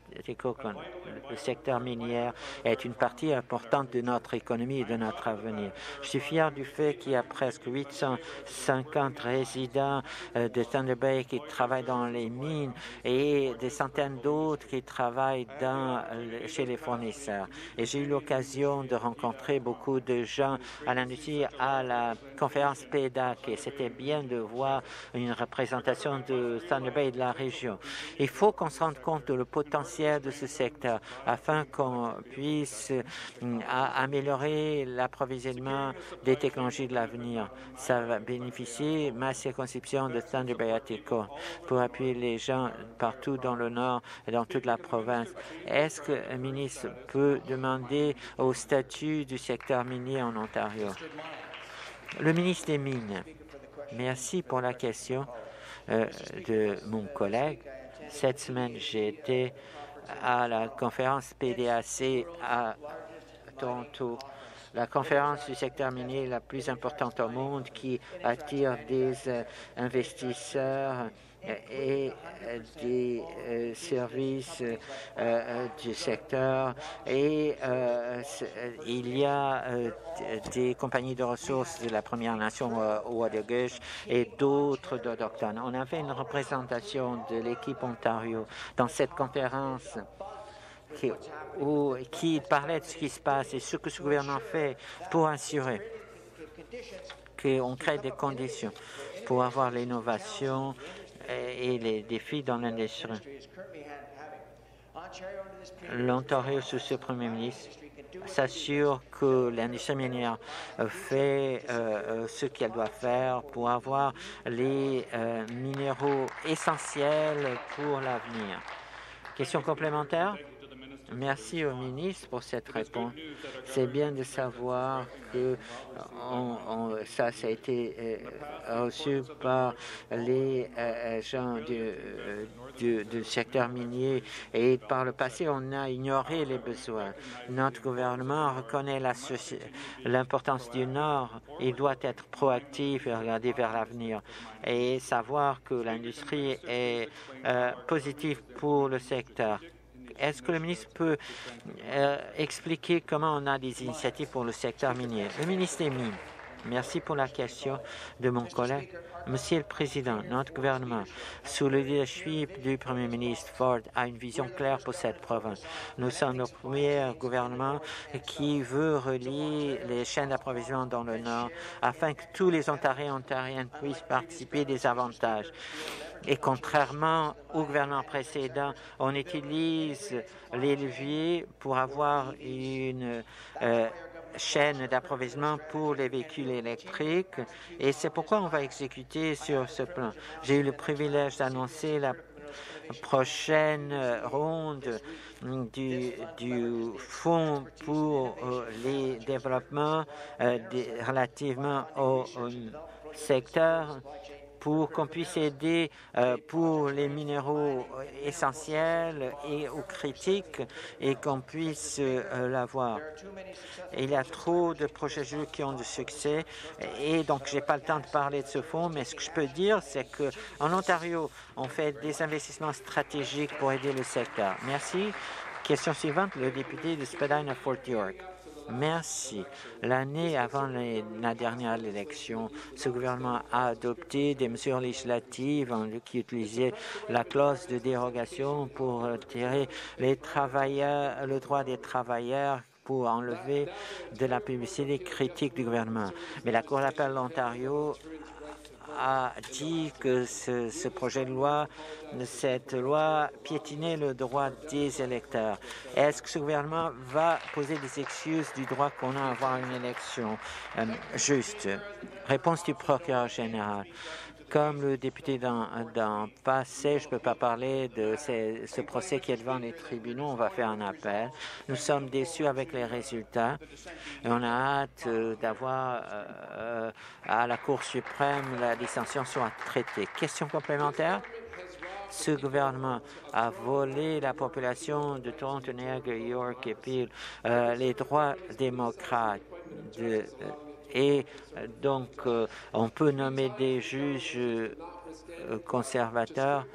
le secteur minier est une partie importante de notre économie et de notre avenir. Je suis fier du fait qu'il y a presque 850 résidents euh, de Thunder Bay qui travaillent dans les mines et des centaines d'autres qui travaillent dans, chez les fournisseurs. Et j'ai eu l'occasion de rencontrer beaucoup de gens à l'industrie à la conférence PEDAC et c'était bien de voir une représentation de Thunder Bay et de la région. Il faut qu'on se rende compte de le potentiel de ce secteur afin qu'on puisse euh, améliorer l'approvisionnement des technologies de l'avenir. Ça va bénéficier ma circonscription de Thunder Bay pour appuyer les gens partout dans le nord et dans toute la province. Est-ce que le ministre peut demander au statut du secteur minier en Ontario? Le ministre des Mines. Merci pour la question euh, de mon collègue. Cette semaine, j'ai été à la conférence PDAC à Toronto. La conférence du secteur minier la plus importante au monde qui attire des euh, investisseurs et euh, des euh, services euh, du secteur et il y a des compagnies de ressources de la Première Nation Watergauche et d'autres d'Autochtones. On avait une représentation de l'équipe Ontario dans cette conférence où, qui parlait de ce qui se passe et ce que ce gouvernement fait pour assurer qu'on crée des conditions pour avoir l'innovation et les défis dans l'industrie. L'Ontario, sous ce Premier ministre, s'assure que l'industrie minière fait euh, euh, ce qu'elle doit faire pour avoir les euh, minéraux essentiels pour l'avenir. Question complémentaire? Merci au ministre pour cette réponse. C'est bien de savoir que ça, ça a été euh, reçu par les euh, gens euh, du, secteur minier et par le passé, on a ignoré les besoins. Notre gouvernement reconnaît l'importance du Nord. Il doit être proactif et regarder vers l'avenir et savoir que l'industrie est positive pour le secteur. Est-ce que le ministre peut euh, expliquer comment on a des initiatives pour le secteur minier? Le ministre des Mines. Merci pour la question de mon collègue. Monsieur le Président, notre gouvernement, sous le leadership du Premier ministre Ford, a une vision claire pour cette province. Nous sommes le premier gouvernement qui veut relier les chaînes d'approvisionnement dans le Nord afin que tous les Ontariens et Ontariennes puissent participer des avantages. Et contrairement au gouvernement précédent, on utilise les leviers pour avoir une euh, chaîne d'approvisionnement pour les véhicules électriques et c'est pourquoi on va exécuter sur ce plan. J'ai eu le privilège d'annoncer la prochaine ronde du, fonds pour les développements euh, relativement au secteur pour qu'on puisse aider euh, pour les minéraux essentiels et ou critiques et qu'on puisse euh, l'avoir. Il y a trop de projets qui ont du succès et donc j'ai pas le temps de parler de ce fonds, mais ce que je peux dire, c'est que en Ontario, on fait des investissements stratégiques pour aider le secteur. Merci. Question suivante, le député de Spadina Fort York. Merci. L'année avant la dernière élection, ce gouvernement a adopté des mesures législatives qui utilisaient la clause de dérogation pour tirer les travailleurs, le droit des travailleurs pour enlever de la publicité critique du gouvernement. Mais la Cour d'appel de l'Ontario a dit que ce, projet de loi, cette loi piétinait le droit des électeurs. Est-ce que ce gouvernement va poser des excuses du droit qu'on a à avoir une élection? Euh, juste? Réponse du procureur général. Comme le député d'en passé, je ne peux pas parler de ce procès qui est devant les tribunaux. On va faire un appel. Nous sommes déçus avec les résultats et on a hâte euh, d'avoir euh, à la Cour suprême la dissension soit traitée. Question complémentaire? Ce gouvernement a volé la population de Toronto, Niagara, York et Peel euh, les droits démocrates de, et euh, donc euh, on peut nommer des juges euh, conservateurs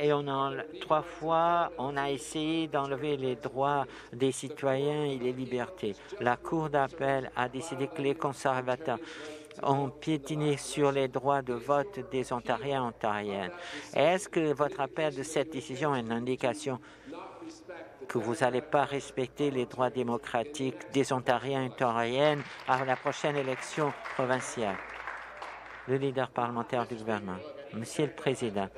et on a trois fois on a essayé d'enlever les droits des citoyens et les libertés. La Cour d'appel a décidé que les conservateurs ont piétiné sur les droits de vote des Ontariens et Ontariennes. Est-ce que votre appel de cette décision est une indication que vous n'allez pas respecter les droits démocratiques des Ontariens et Ontariennes à la prochaine élection provinciale. Le leader parlementaire du gouvernement. Monsieur le Président,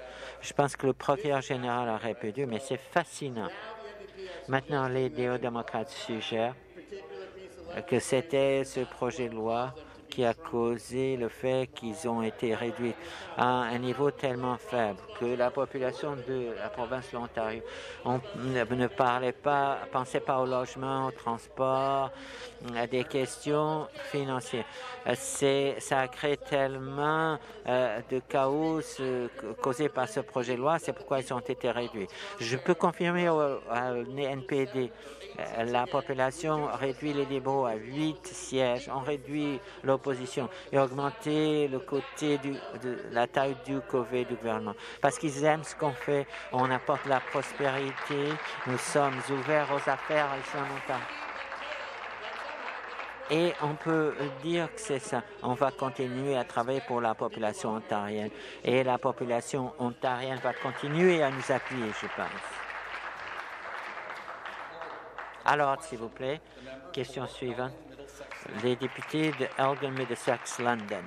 je pense que le procureur général a répondu, mais c'est fascinant. Maintenant, les démocrates suggèrent que c'était ce projet de loi qui a causé le fait qu'ils ont été réduits à un niveau tellement faible que la population de la province de l'Ontario ne parlait pas, pensait pas au logement, au transport, à des questions financières. Ça a créé tellement euh, de chaos euh, causé par ce projet de loi, c'est pourquoi ils ont été réduits. Je peux confirmer au, NPD euh, la population réduit les débats à huit sièges, on réduit et augmenter le côté de la taille du COVID du gouvernement. Parce qu'ils aiment ce qu'on fait, on apporte la prospérité, nous sommes ouverts aux affaires ici en Ontario. Et on peut dire que c'est ça. On va continuer à travailler pour la population ontarienne. Et la population ontarienne va continuer à nous appuyer, je pense. Alors, s'il vous plaît, question suivante. Les députés de Elgin Middlesex London.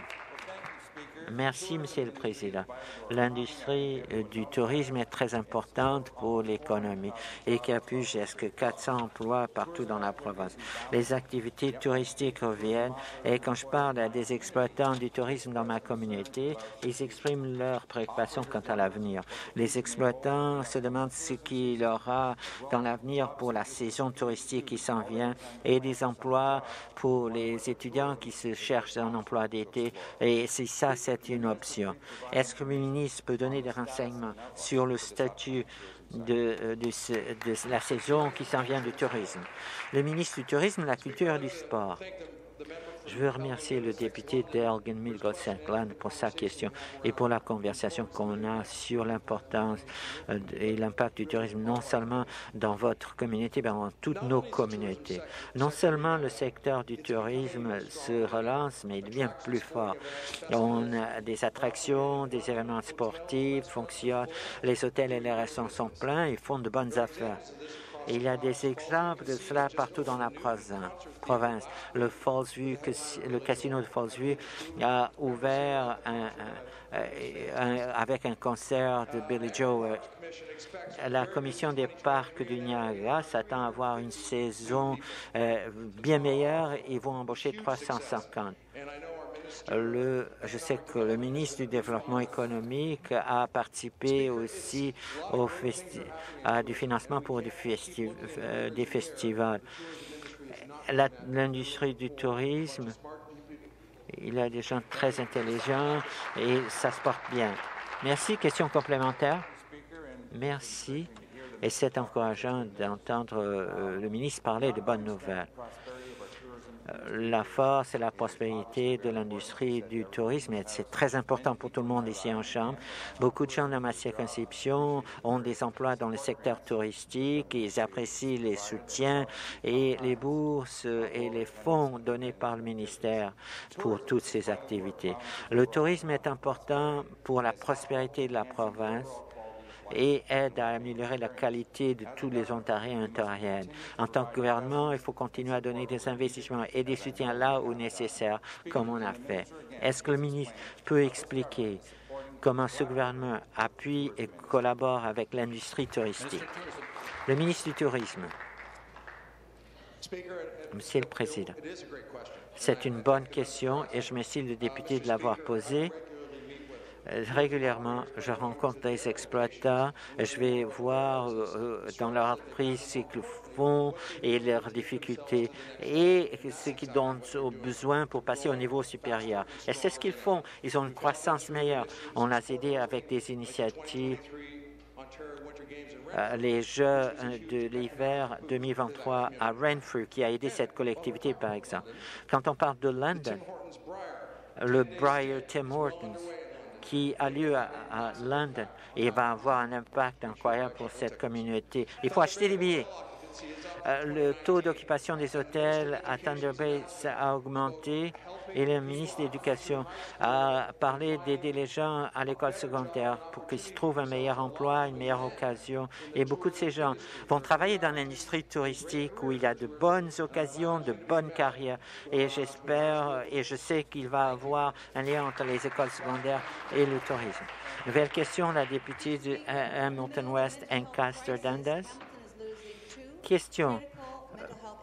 Merci, Monsieur le Président. L'industrie euh, du tourisme est très importante pour l'économie et appuie jusqu'à 400 emplois partout dans la province. Les activités touristiques reviennent et quand je parle à des exploitants du tourisme dans ma communauté, ils expriment leurs préoccupations quant à l'avenir. Les exploitants se demandent ce qu'il y aura dans l'avenir pour la saison touristique qui s'en vient et des emplois pour les étudiants qui se cherchent un emploi d'été. Et c'est ça, c'est une option. Est-ce que le ministre peut donner des renseignements sur le statut de, euh, de la saison qui s'en vient du tourisme? Le ministre du Tourisme, de la Culture et du Sport. Je veux remercier le député d'Elgin Milgot Land pour sa question et pour la conversation qu'on a sur l'importance euh, et l'impact du tourisme, non seulement dans votre communauté, mais dans toutes nos communautés. Non seulement le secteur du tourisme se relance, mais il devient plus fort. On a des attractions, des événements sportifs fonctionnent, les hôtels et les restaurants sont pleins et font de bonnes affaires. Il y a des exemples de cela partout dans la province. Le, Fallsview, le casino de Fallsview a ouvert avec un concert de Billy Joe. La commission des parcs du Niagara s'attend à avoir une saison euh, bien meilleure. Ils vont embaucher 350. Le, je sais que le ministre du Développement économique a participé aussi au à du financement pour euh, des festivals. L'industrie du tourisme, il y a des gens très intelligents et ça se porte bien. Merci. Question complémentaire? Merci. Et c'est encourageant d'entendre euh, le ministre parler de bonnes nouvelles la force et la prospérité de l'industrie du tourisme. C'est très important pour tout le monde ici en Chambre. Beaucoup de gens dans ma circonscription ont des emplois dans le secteur touristique. Ils apprécient les soutiens et les bourses et les fonds donnés par le ministère pour toutes ces activités. Le tourisme est important pour la prospérité de la province et aide à améliorer la qualité de tous les Ontariens et Ontariennes. En tant que gouvernement, il faut continuer à donner des investissements et des soutiens là où nécessaire, comme on a fait. Est-ce que le ministre peut expliquer comment ce gouvernement appuie et collabore avec l'industrie touristique? Le ministre du Tourisme. Monsieur le Président, c'est une bonne question et je remercie le député de l'avoir posée. Euh, régulièrement, je rencontre des exploitants, je vais voir euh, euh, dans leur entreprise ce qu'ils font et leurs difficultés et ce qu'ils ont besoin pour passer au niveau supérieur. Et c'est ce qu'ils font. Ils ont une croissance meilleure. On les a aidés avec des initiatives les Jeux de l'hiver 2023 à Renfrew, qui a aidé cette collectivité, par exemple. Quand on parle de London, le Briar Tim Hortons, qui a lieu à, London et va avoir un impact incroyable pour cette communauté. Il faut acheter des billets. Euh, le taux d'occupation des hôtels à Thunder Bay a augmenté et le ministre de l'Éducation a parlé d'aider les gens à l'école secondaire pour qu'ils se trouvent un meilleur emploi, une meilleure occasion. Et beaucoup de ces gens vont travailler dans l'industrie touristique où il y a de bonnes occasions, de bonnes carrières. Et j'espère et je sais qu'il va avoir un lien entre les écoles secondaires et le tourisme. Nouvelle question, la députée de Hamilton West, Ancaster Dundas. Question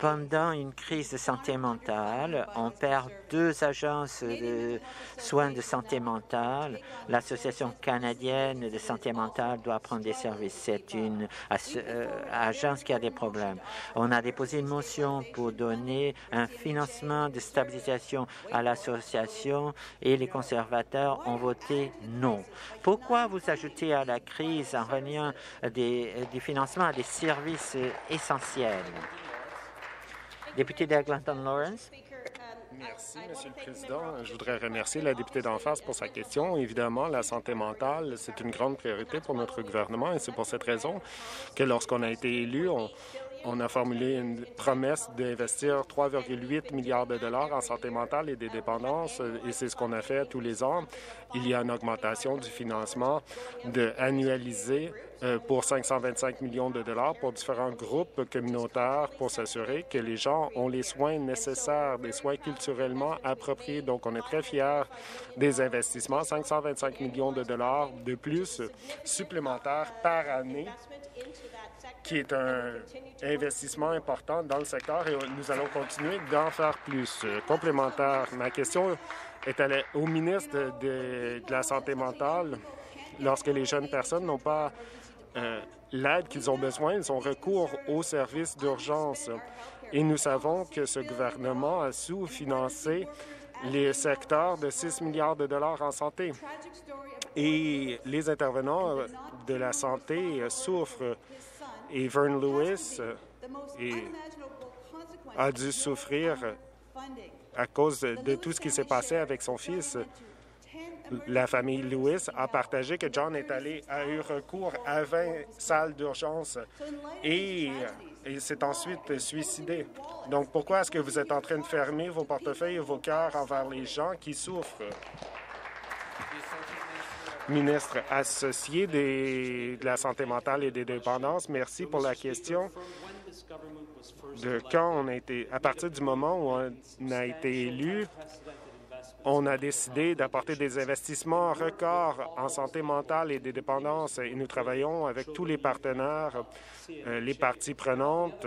pendant une crise de santé mentale, on perd deux agences de soins de santé mentale. L'Association canadienne de santé mentale doit prendre des services. C'est une euh, agence qui a des problèmes. On a déposé une motion pour donner un financement de stabilisation à l'association et les conservateurs ont voté non. Pourquoi vous ajoutez à la crise en reliant des, des financements à des services essentiels? Député d'Eglinton Lawrence. Merci, Monsieur le Président. Je voudrais remercier la députée d'en face pour sa question. Évidemment, la santé mentale, c'est une grande priorité pour notre gouvernement et c'est pour cette raison que lorsqu'on a été élu, on, a formulé une promesse d'investir 3,8 milliards de dollars en santé mentale et des dépendances, et c'est ce qu'on a fait tous les ans. Il y a une augmentation du financement, de annualiser euh, pour 525 millions de dollars pour différents groupes communautaires pour s'assurer que les gens ont les soins nécessaires, des soins culturellement appropriés. Donc, on est très fiers des investissements, 525 millions de dollars de plus supplémentaires par année qui est un investissement important dans le secteur et nous allons continuer d'en faire plus. Complémentaire, ma question est allée au ministre de, la Santé mentale. Lorsque les jeunes personnes n'ont pas euh, l'aide qu'ils ont besoin, ils ont recours aux services d'urgence. Et nous savons que ce gouvernement a sous-financé les secteurs de 6 milliards de dollars en santé. Et les intervenants de la santé souffrent et Vern Lewis euh, a dû souffrir à cause de tout ce qui s'est passé avec son fils. La famille Lewis a partagé que John est allé, a eu recours à 20 salles d'urgence et, s'est ensuite suicidé. Donc, pourquoi est-ce que vous êtes en train de fermer vos portefeuilles et vos cœurs envers les gens qui souffrent? ministre associé de la santé mentale et des dépendances. Merci pour la question de quand on a à partir du moment où on a été élu, on a décidé d'apporter des investissements records en santé mentale et des dépendances et nous travaillons avec tous les partenaires, euh, les parties prenantes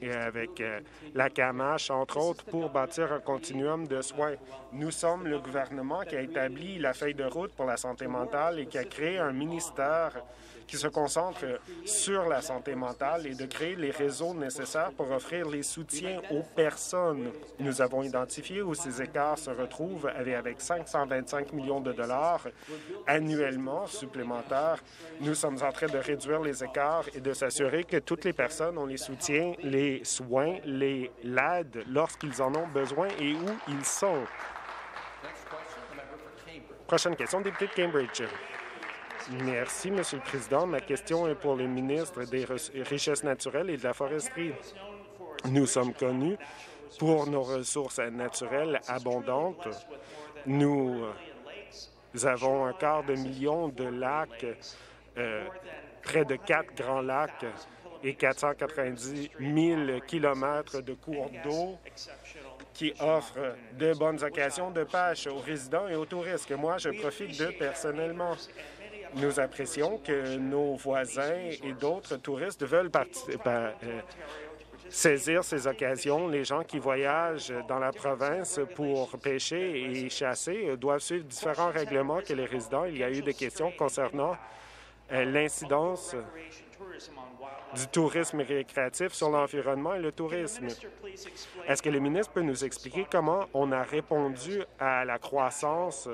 et avec euh, la CAMACH, entre autres, pour bâtir un continuum de soins. Nous sommes le gouvernement qui a établi la feuille de route pour la santé mentale et qui a créé un ministère qui se concentre sur la santé mentale et de créer les réseaux nécessaires pour offrir les soutiens aux personnes. Nous avons identifié où ces écarts se retrouvent avec 525 millions de dollars annuellement supplémentaires. Nous sommes en train de réduire les écarts et de s'assurer que toutes les personnes ont les soutiens, les soins, les lorsqu'ils en ont besoin et où ils sont. Prochaine question, député de Cambridge. Merci, Monsieur le Président. Ma question est pour le ministre des Richesses naturelles et de la foresterie. Nous sommes connus pour nos ressources naturelles abondantes. Nous avons un quart de million de lacs, euh, près de quatre grands lacs et 490 000 kilomètres de cours d'eau qui offrent de bonnes occasions de pêche aux résidents et aux touristes moi, je profite d'eux personnellement. Nous apprécions que nos voisins et d'autres touristes veulent euh, saisir ces occasions. Les gens qui voyagent dans la province pour pêcher et chasser doivent suivre différents règlements que les résidents. Il y a eu des questions concernant euh, l'incidence du tourisme récréatif sur l'environnement et le tourisme. Est-ce que le ministre peut nous expliquer comment on a répondu à la croissance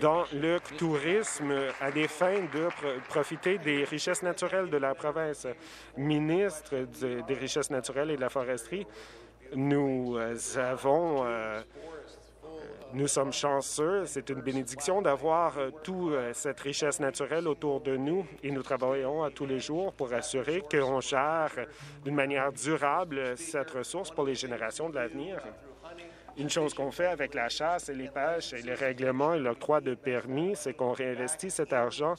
dans le tourisme à des fins de profiter des richesses naturelles de la province. Ministre des richesses naturelles et de la foresterie, nous euh, avons euh, nous sommes chanceux, c'est une bénédiction d'avoir euh, toute cette richesse naturelle autour de nous et nous travaillons à tous les jours pour assurer qu'on gère d'une manière durable cette ressource pour les générations de l'avenir. Une chose qu'on fait avec la chasse et les pêches et les règlements et l'octroi de permis, c'est qu'on réinvestit cet argent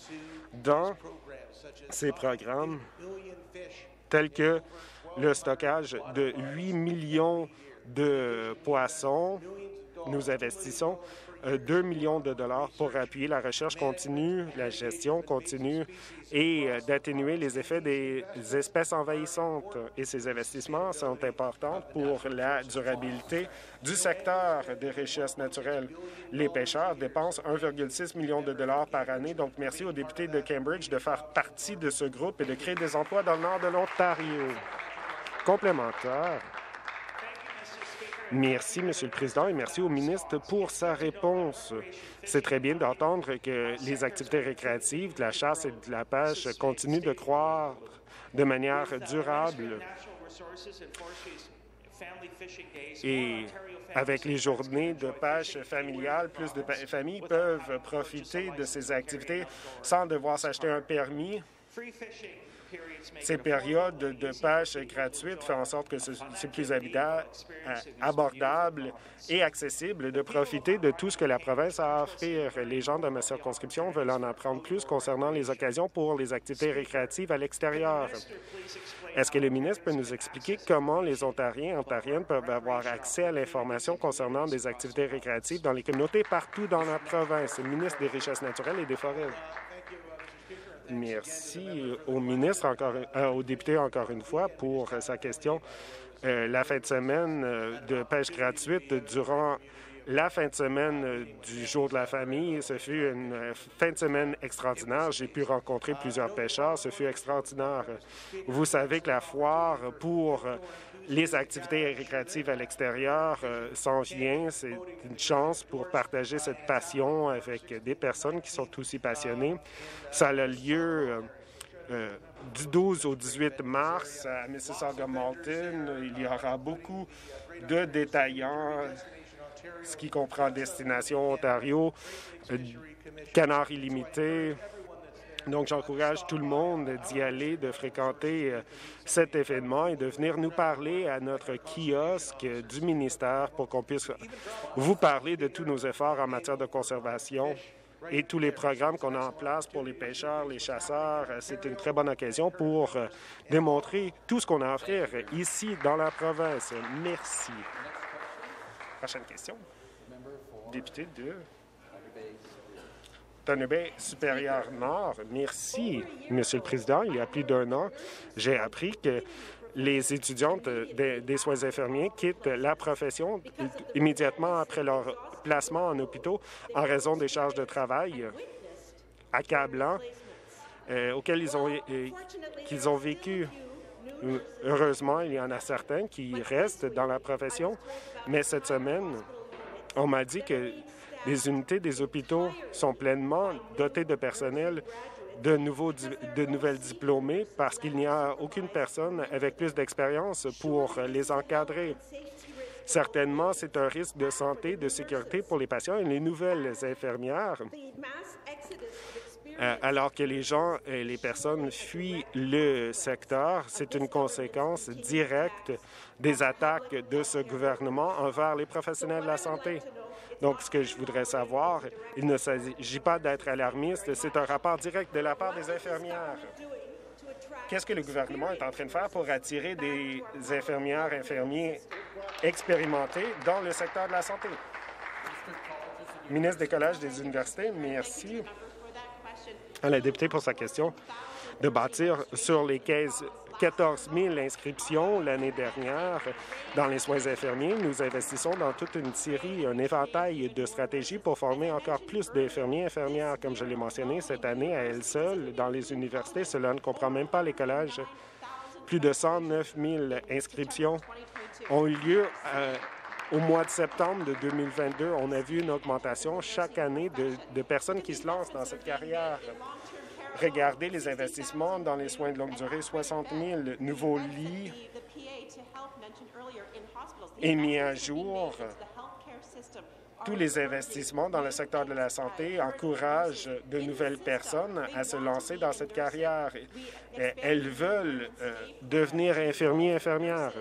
dans ces programmes tels que le stockage de 8 millions de poissons. Nous investissons 2 millions de dollars pour appuyer la recherche continue, la gestion continue et euh, d'atténuer les effets des espèces envahissantes. Et ces investissements sont importants pour la durabilité du secteur des richesses naturelles. Les pêcheurs dépensent 1,6 million de dollars par année. Donc, merci aux députés de Cambridge de faire partie de ce groupe et de créer des emplois dans le nord de l'Ontario. Complémentaire. Merci, Monsieur le Président, et merci au ministre pour sa réponse. C'est très bien d'entendre que les activités récréatives, de la chasse et de la pêche continuent de croître de manière durable. Et avec les journées de pêche familiale, plus de familles peuvent profiter de ces activités sans devoir s'acheter un permis Ces périodes de pêche gratuite font en sorte que c'est plus abordable et accessible de profiter de tout ce que la province a à offrir. Les gens de ma circonscription veulent en apprendre plus concernant les occasions pour les activités récréatives à l'extérieur. Est-ce que le ministre peut nous expliquer comment les Ontariens et Ontariennes peuvent avoir accès à l'information concernant des activités récréatives dans les communautés partout dans la province? Le ministre des Richesses naturelles et des Forêts. Merci au ministre, encore, euh, au député encore une fois, pour sa question. Euh, la fin de semaine euh, de pêche gratuite durant la fin de semaine euh, du jour de la famille. Ce fut une euh, fin de semaine extraordinaire. J'ai pu rencontrer plusieurs pêcheurs. Ce fut extraordinaire. Vous savez que la foire pour euh, les activités récréatives à l'extérieur s'en vient. C'est une chance pour partager cette passion avec des personnes qui sont aussi passionnées. Ça a lieu du 12 au 18 mars à Mississauga-Malton. Il y aura beaucoup de détaillants ce qui comprend Destination Ontario, euh, Canard illimité. Donc, j'encourage tout le monde d'y aller, de fréquenter euh, cet événement et de venir nous parler à notre kiosque du ministère pour qu'on puisse vous parler de tous nos efforts en matière de conservation et tous les programmes qu'on a en place pour les pêcheurs, les chasseurs. Euh, c'est une très bonne occasion pour démontrer tout ce qu'on a à offrir ici dans la province. Merci. Prochaine question. Député de Bay supérieur Nord. Merci, Monsieur le Président. Il y a plus d'un an, j'ai appris que les étudiantes des, soins infirmiers quittent la profession immédiatement après leur placement en hôpitaux en raison des charges de travail accablantes euh, auxquelles ils ont, euh, ont vécu. Heureusement, il y en a certains qui restent dans la profession, mais cette semaine, on m'a dit que les unités des hôpitaux sont pleinement dotées de personnel de, nouveaux, de nouvelles diplômés parce qu'il n'y a aucune personne avec plus d'expérience pour les encadrer. Certainement, c'est un risque de santé, de sécurité pour les patients et les nouvelles infirmières alors que les gens et les personnes fuient le secteur, c'est une conséquence directe des attaques de ce gouvernement envers les professionnels de la santé. Donc, ce que je voudrais savoir, il ne s'agit pas d'être alarmiste, c'est un rapport direct de la part des infirmières. Qu'est-ce que le gouvernement est en train de faire pour attirer des infirmières, infirmiers expérimentés dans le secteur de la santé? Ministre des collèges des universités, merci à la députée pour sa question de bâtir sur les 14 000 inscriptions l'année dernière dans les soins infirmiers. Nous investissons dans toute une série, un éventail de stratégies pour former encore plus d'infirmiers et infirmières. Comme je l'ai mentionné, cette année, à elle seule, dans les universités, cela ne comprend même pas les collèges. Plus de 109 000 inscriptions ont eu lieu euh, au mois de septembre de 2022. On a vu une augmentation chaque année de, personnes qui se lancent dans cette carrière. Regardez les investissements dans les soins de longue durée, 60 000 nouveaux lits et mis à jour. Tous les investissements dans le secteur de la santé encouragent de nouvelles personnes à se lancer dans cette carrière. Elles veulent euh, devenir infirmiers et infirmières.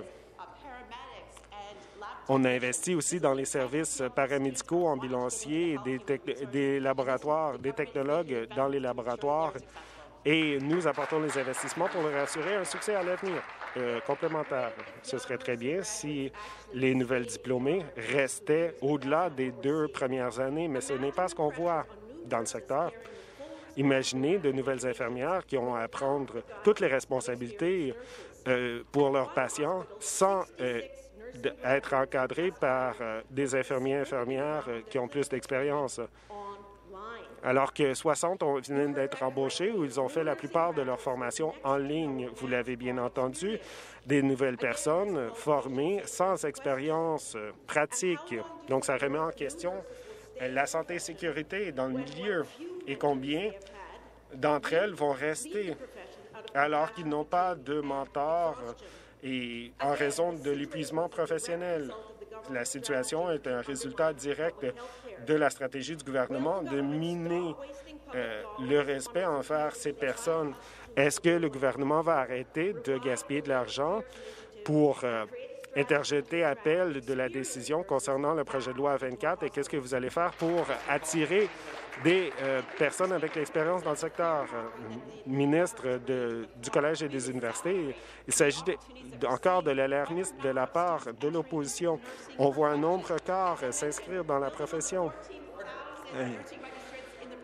On a investi aussi dans les services paramédicaux, ambulanciers, des, des laboratoires, des technologues dans les laboratoires et nous apportons les investissements pour leur assurer un succès à l'avenir euh, complémentaire. Ce serait très bien si les nouvelles diplômées restaient au-delà des deux premières années, mais ce n'est pas ce qu'on voit dans le secteur. Imaginez de nouvelles infirmières qui ont à prendre toutes les responsabilités euh, pour leurs patients sans euh, être encadrés par euh, des infirmiers et infirmières euh, qui ont plus d'expérience. Alors que 60 ont, viennent d'être embauchés ou ils ont fait la plupart de leur formation en ligne. Vous l'avez bien entendu, des nouvelles personnes formées sans expérience euh, pratique. Donc, ça remet en question la santé et sécurité dans le milieu et combien d'entre elles vont rester alors qu'ils n'ont pas de mentor et en raison de l'épuisement professionnel. La situation est un résultat direct de la stratégie du gouvernement de miner euh, le respect envers ces personnes Est-ce que le gouvernement va arrêter de gaspiller de l'argent pour euh, interjeter appel de la décision concernant le projet de loi 24 et qu'est-ce que vous allez faire pour attirer des euh, personnes avec l'expérience dans le secteur? Euh, ministre du Collège et des universités, il s'agit encore de l'alarmisme de la part de l'opposition. On voit un nombre record s'inscrire dans la profession.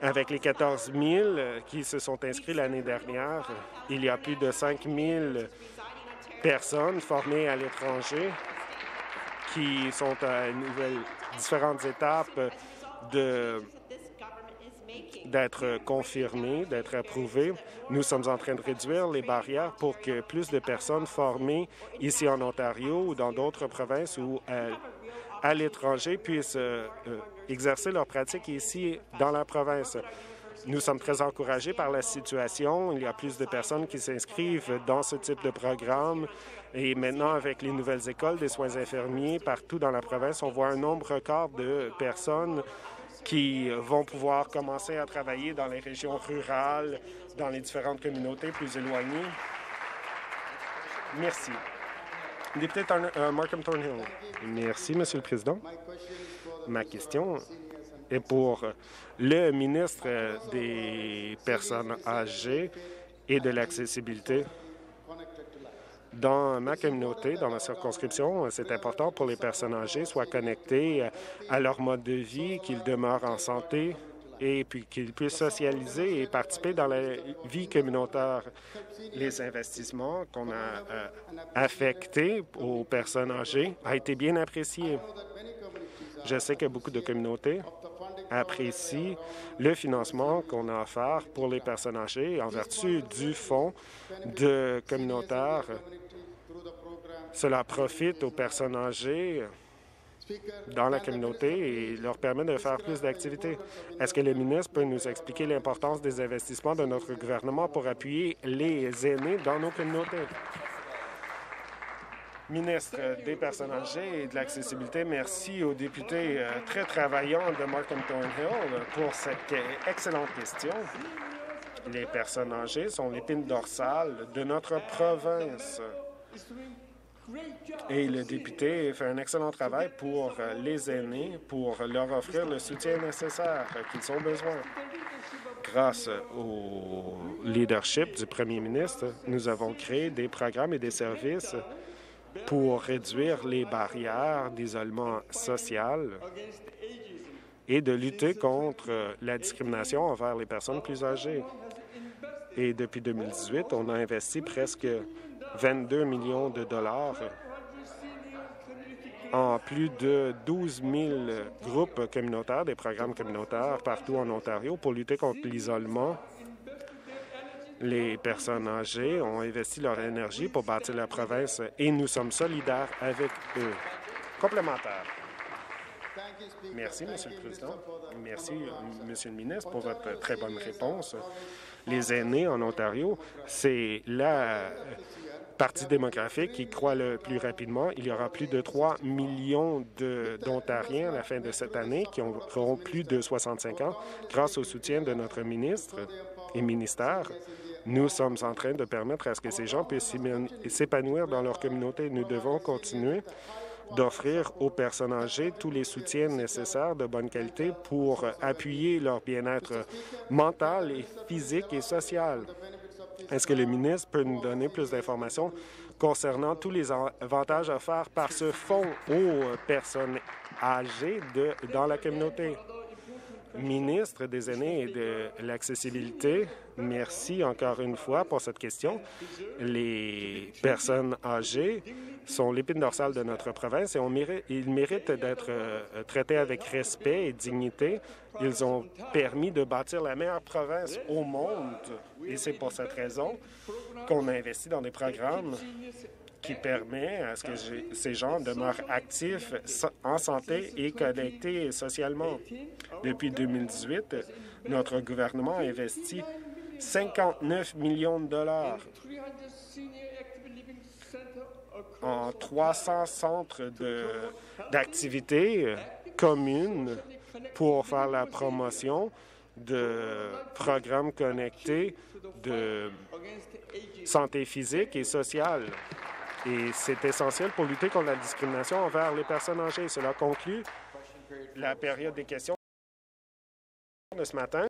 Avec les 14 000 qui se sont inscrits l'année dernière, il y a plus de 5 000 personnes formées à l'étranger qui sont à différentes étapes d'être confirmées, d'être approuvées. Nous sommes en train de réduire les barrières pour que plus de personnes formées ici en Ontario ou dans d'autres provinces ou à, l'étranger puissent euh, euh, exercer leur pratique ici dans la province. Nous sommes très encouragés par la situation. Il y a plus de personnes qui s'inscrivent dans ce type de programme. Et maintenant, avec les nouvelles écoles des soins infirmiers partout dans la province, on voit un nombre record de personnes qui vont pouvoir commencer à travailler dans les régions rurales, dans les différentes communautés plus éloignées. Merci. Député Markham Thornhill. Merci, Monsieur le Président. Ma question est pour le ministre des Personnes âgées et de l'accessibilité. Dans ma communauté, dans ma circonscription, c'est important pour les personnes âgées soient connectées à leur mode de vie, qu'ils demeurent en santé et puis qu'ils puissent socialiser et participer dans la vie communautaire. Les investissements qu'on a euh, affectés aux personnes âgées a été bien appréciés. Je sais que beaucoup de communautés apprécient le financement qu'on a offert pour les personnes âgées en vertu du fonds de communautaire. Cela profite aux personnes âgées dans la communauté et leur permet de faire plus d'activités. Est-ce que le ministre peut nous expliquer l'importance des investissements de notre gouvernement pour appuyer les aînés dans nos communautés? Ministre des Personnes âgées et de l'accessibilité, merci aux députés euh, très travaillants de Markham Thornhill pour cette excellente question. Les personnes âgées sont l'épine dorsale de notre province. Et le député fait un excellent travail pour les aînés, pour leur offrir le soutien nécessaire qu'ils ont besoin. Grâce au leadership du premier ministre, nous avons créé des programmes et des services pour réduire les barrières d'isolement social et de lutter contre la discrimination envers les personnes plus âgées. Et depuis 2018, on a investi presque 22 millions de dollars en plus de 12 000 groupes communautaires, des programmes communautaires partout en Ontario pour lutter contre l'isolement les personnes âgées ont investi leur énergie pour bâtir la province et nous sommes solidaires avec eux. Complémentaire. Merci, Monsieur le Président. Merci, Monsieur le ministre, pour votre très bonne réponse. Les aînés en Ontario, c'est la partie démographique qui croît le plus rapidement. Il y aura plus de 3 millions d'Ontariens à la fin de cette année qui auront plus de 65 ans grâce au soutien de notre ministre et ministère. Nous sommes en train de permettre à ce que ces gens puissent s'épanouir dans leur communauté. Nous devons continuer d'offrir aux personnes âgées tous les soutiens nécessaires de bonne qualité pour appuyer leur bien-être mental et physique et social. Est-ce que le ministre peut nous donner plus d'informations concernant tous les avantages offerts par ce fonds aux personnes âgées de, dans la communauté? Ministre des aînés et de l'accessibilité, merci encore une fois pour cette question. Les personnes âgées sont l'épine dorsale de notre province et ils méritent d'être euh, traités avec respect et dignité. Ils ont permis de bâtir la meilleure province au monde et c'est pour cette raison qu'on a investi dans des programmes qui permet à ce que ces gens demeurent actifs en santé et connectés socialement. Depuis 2018, notre gouvernement a investi 59 millions de dollars en 300 centres d'activités communes pour faire la promotion de programmes connectés de santé physique et sociale. Et c'est essentiel pour lutter contre la discrimination envers les personnes âgées. Cela conclut la période des questions de ce matin.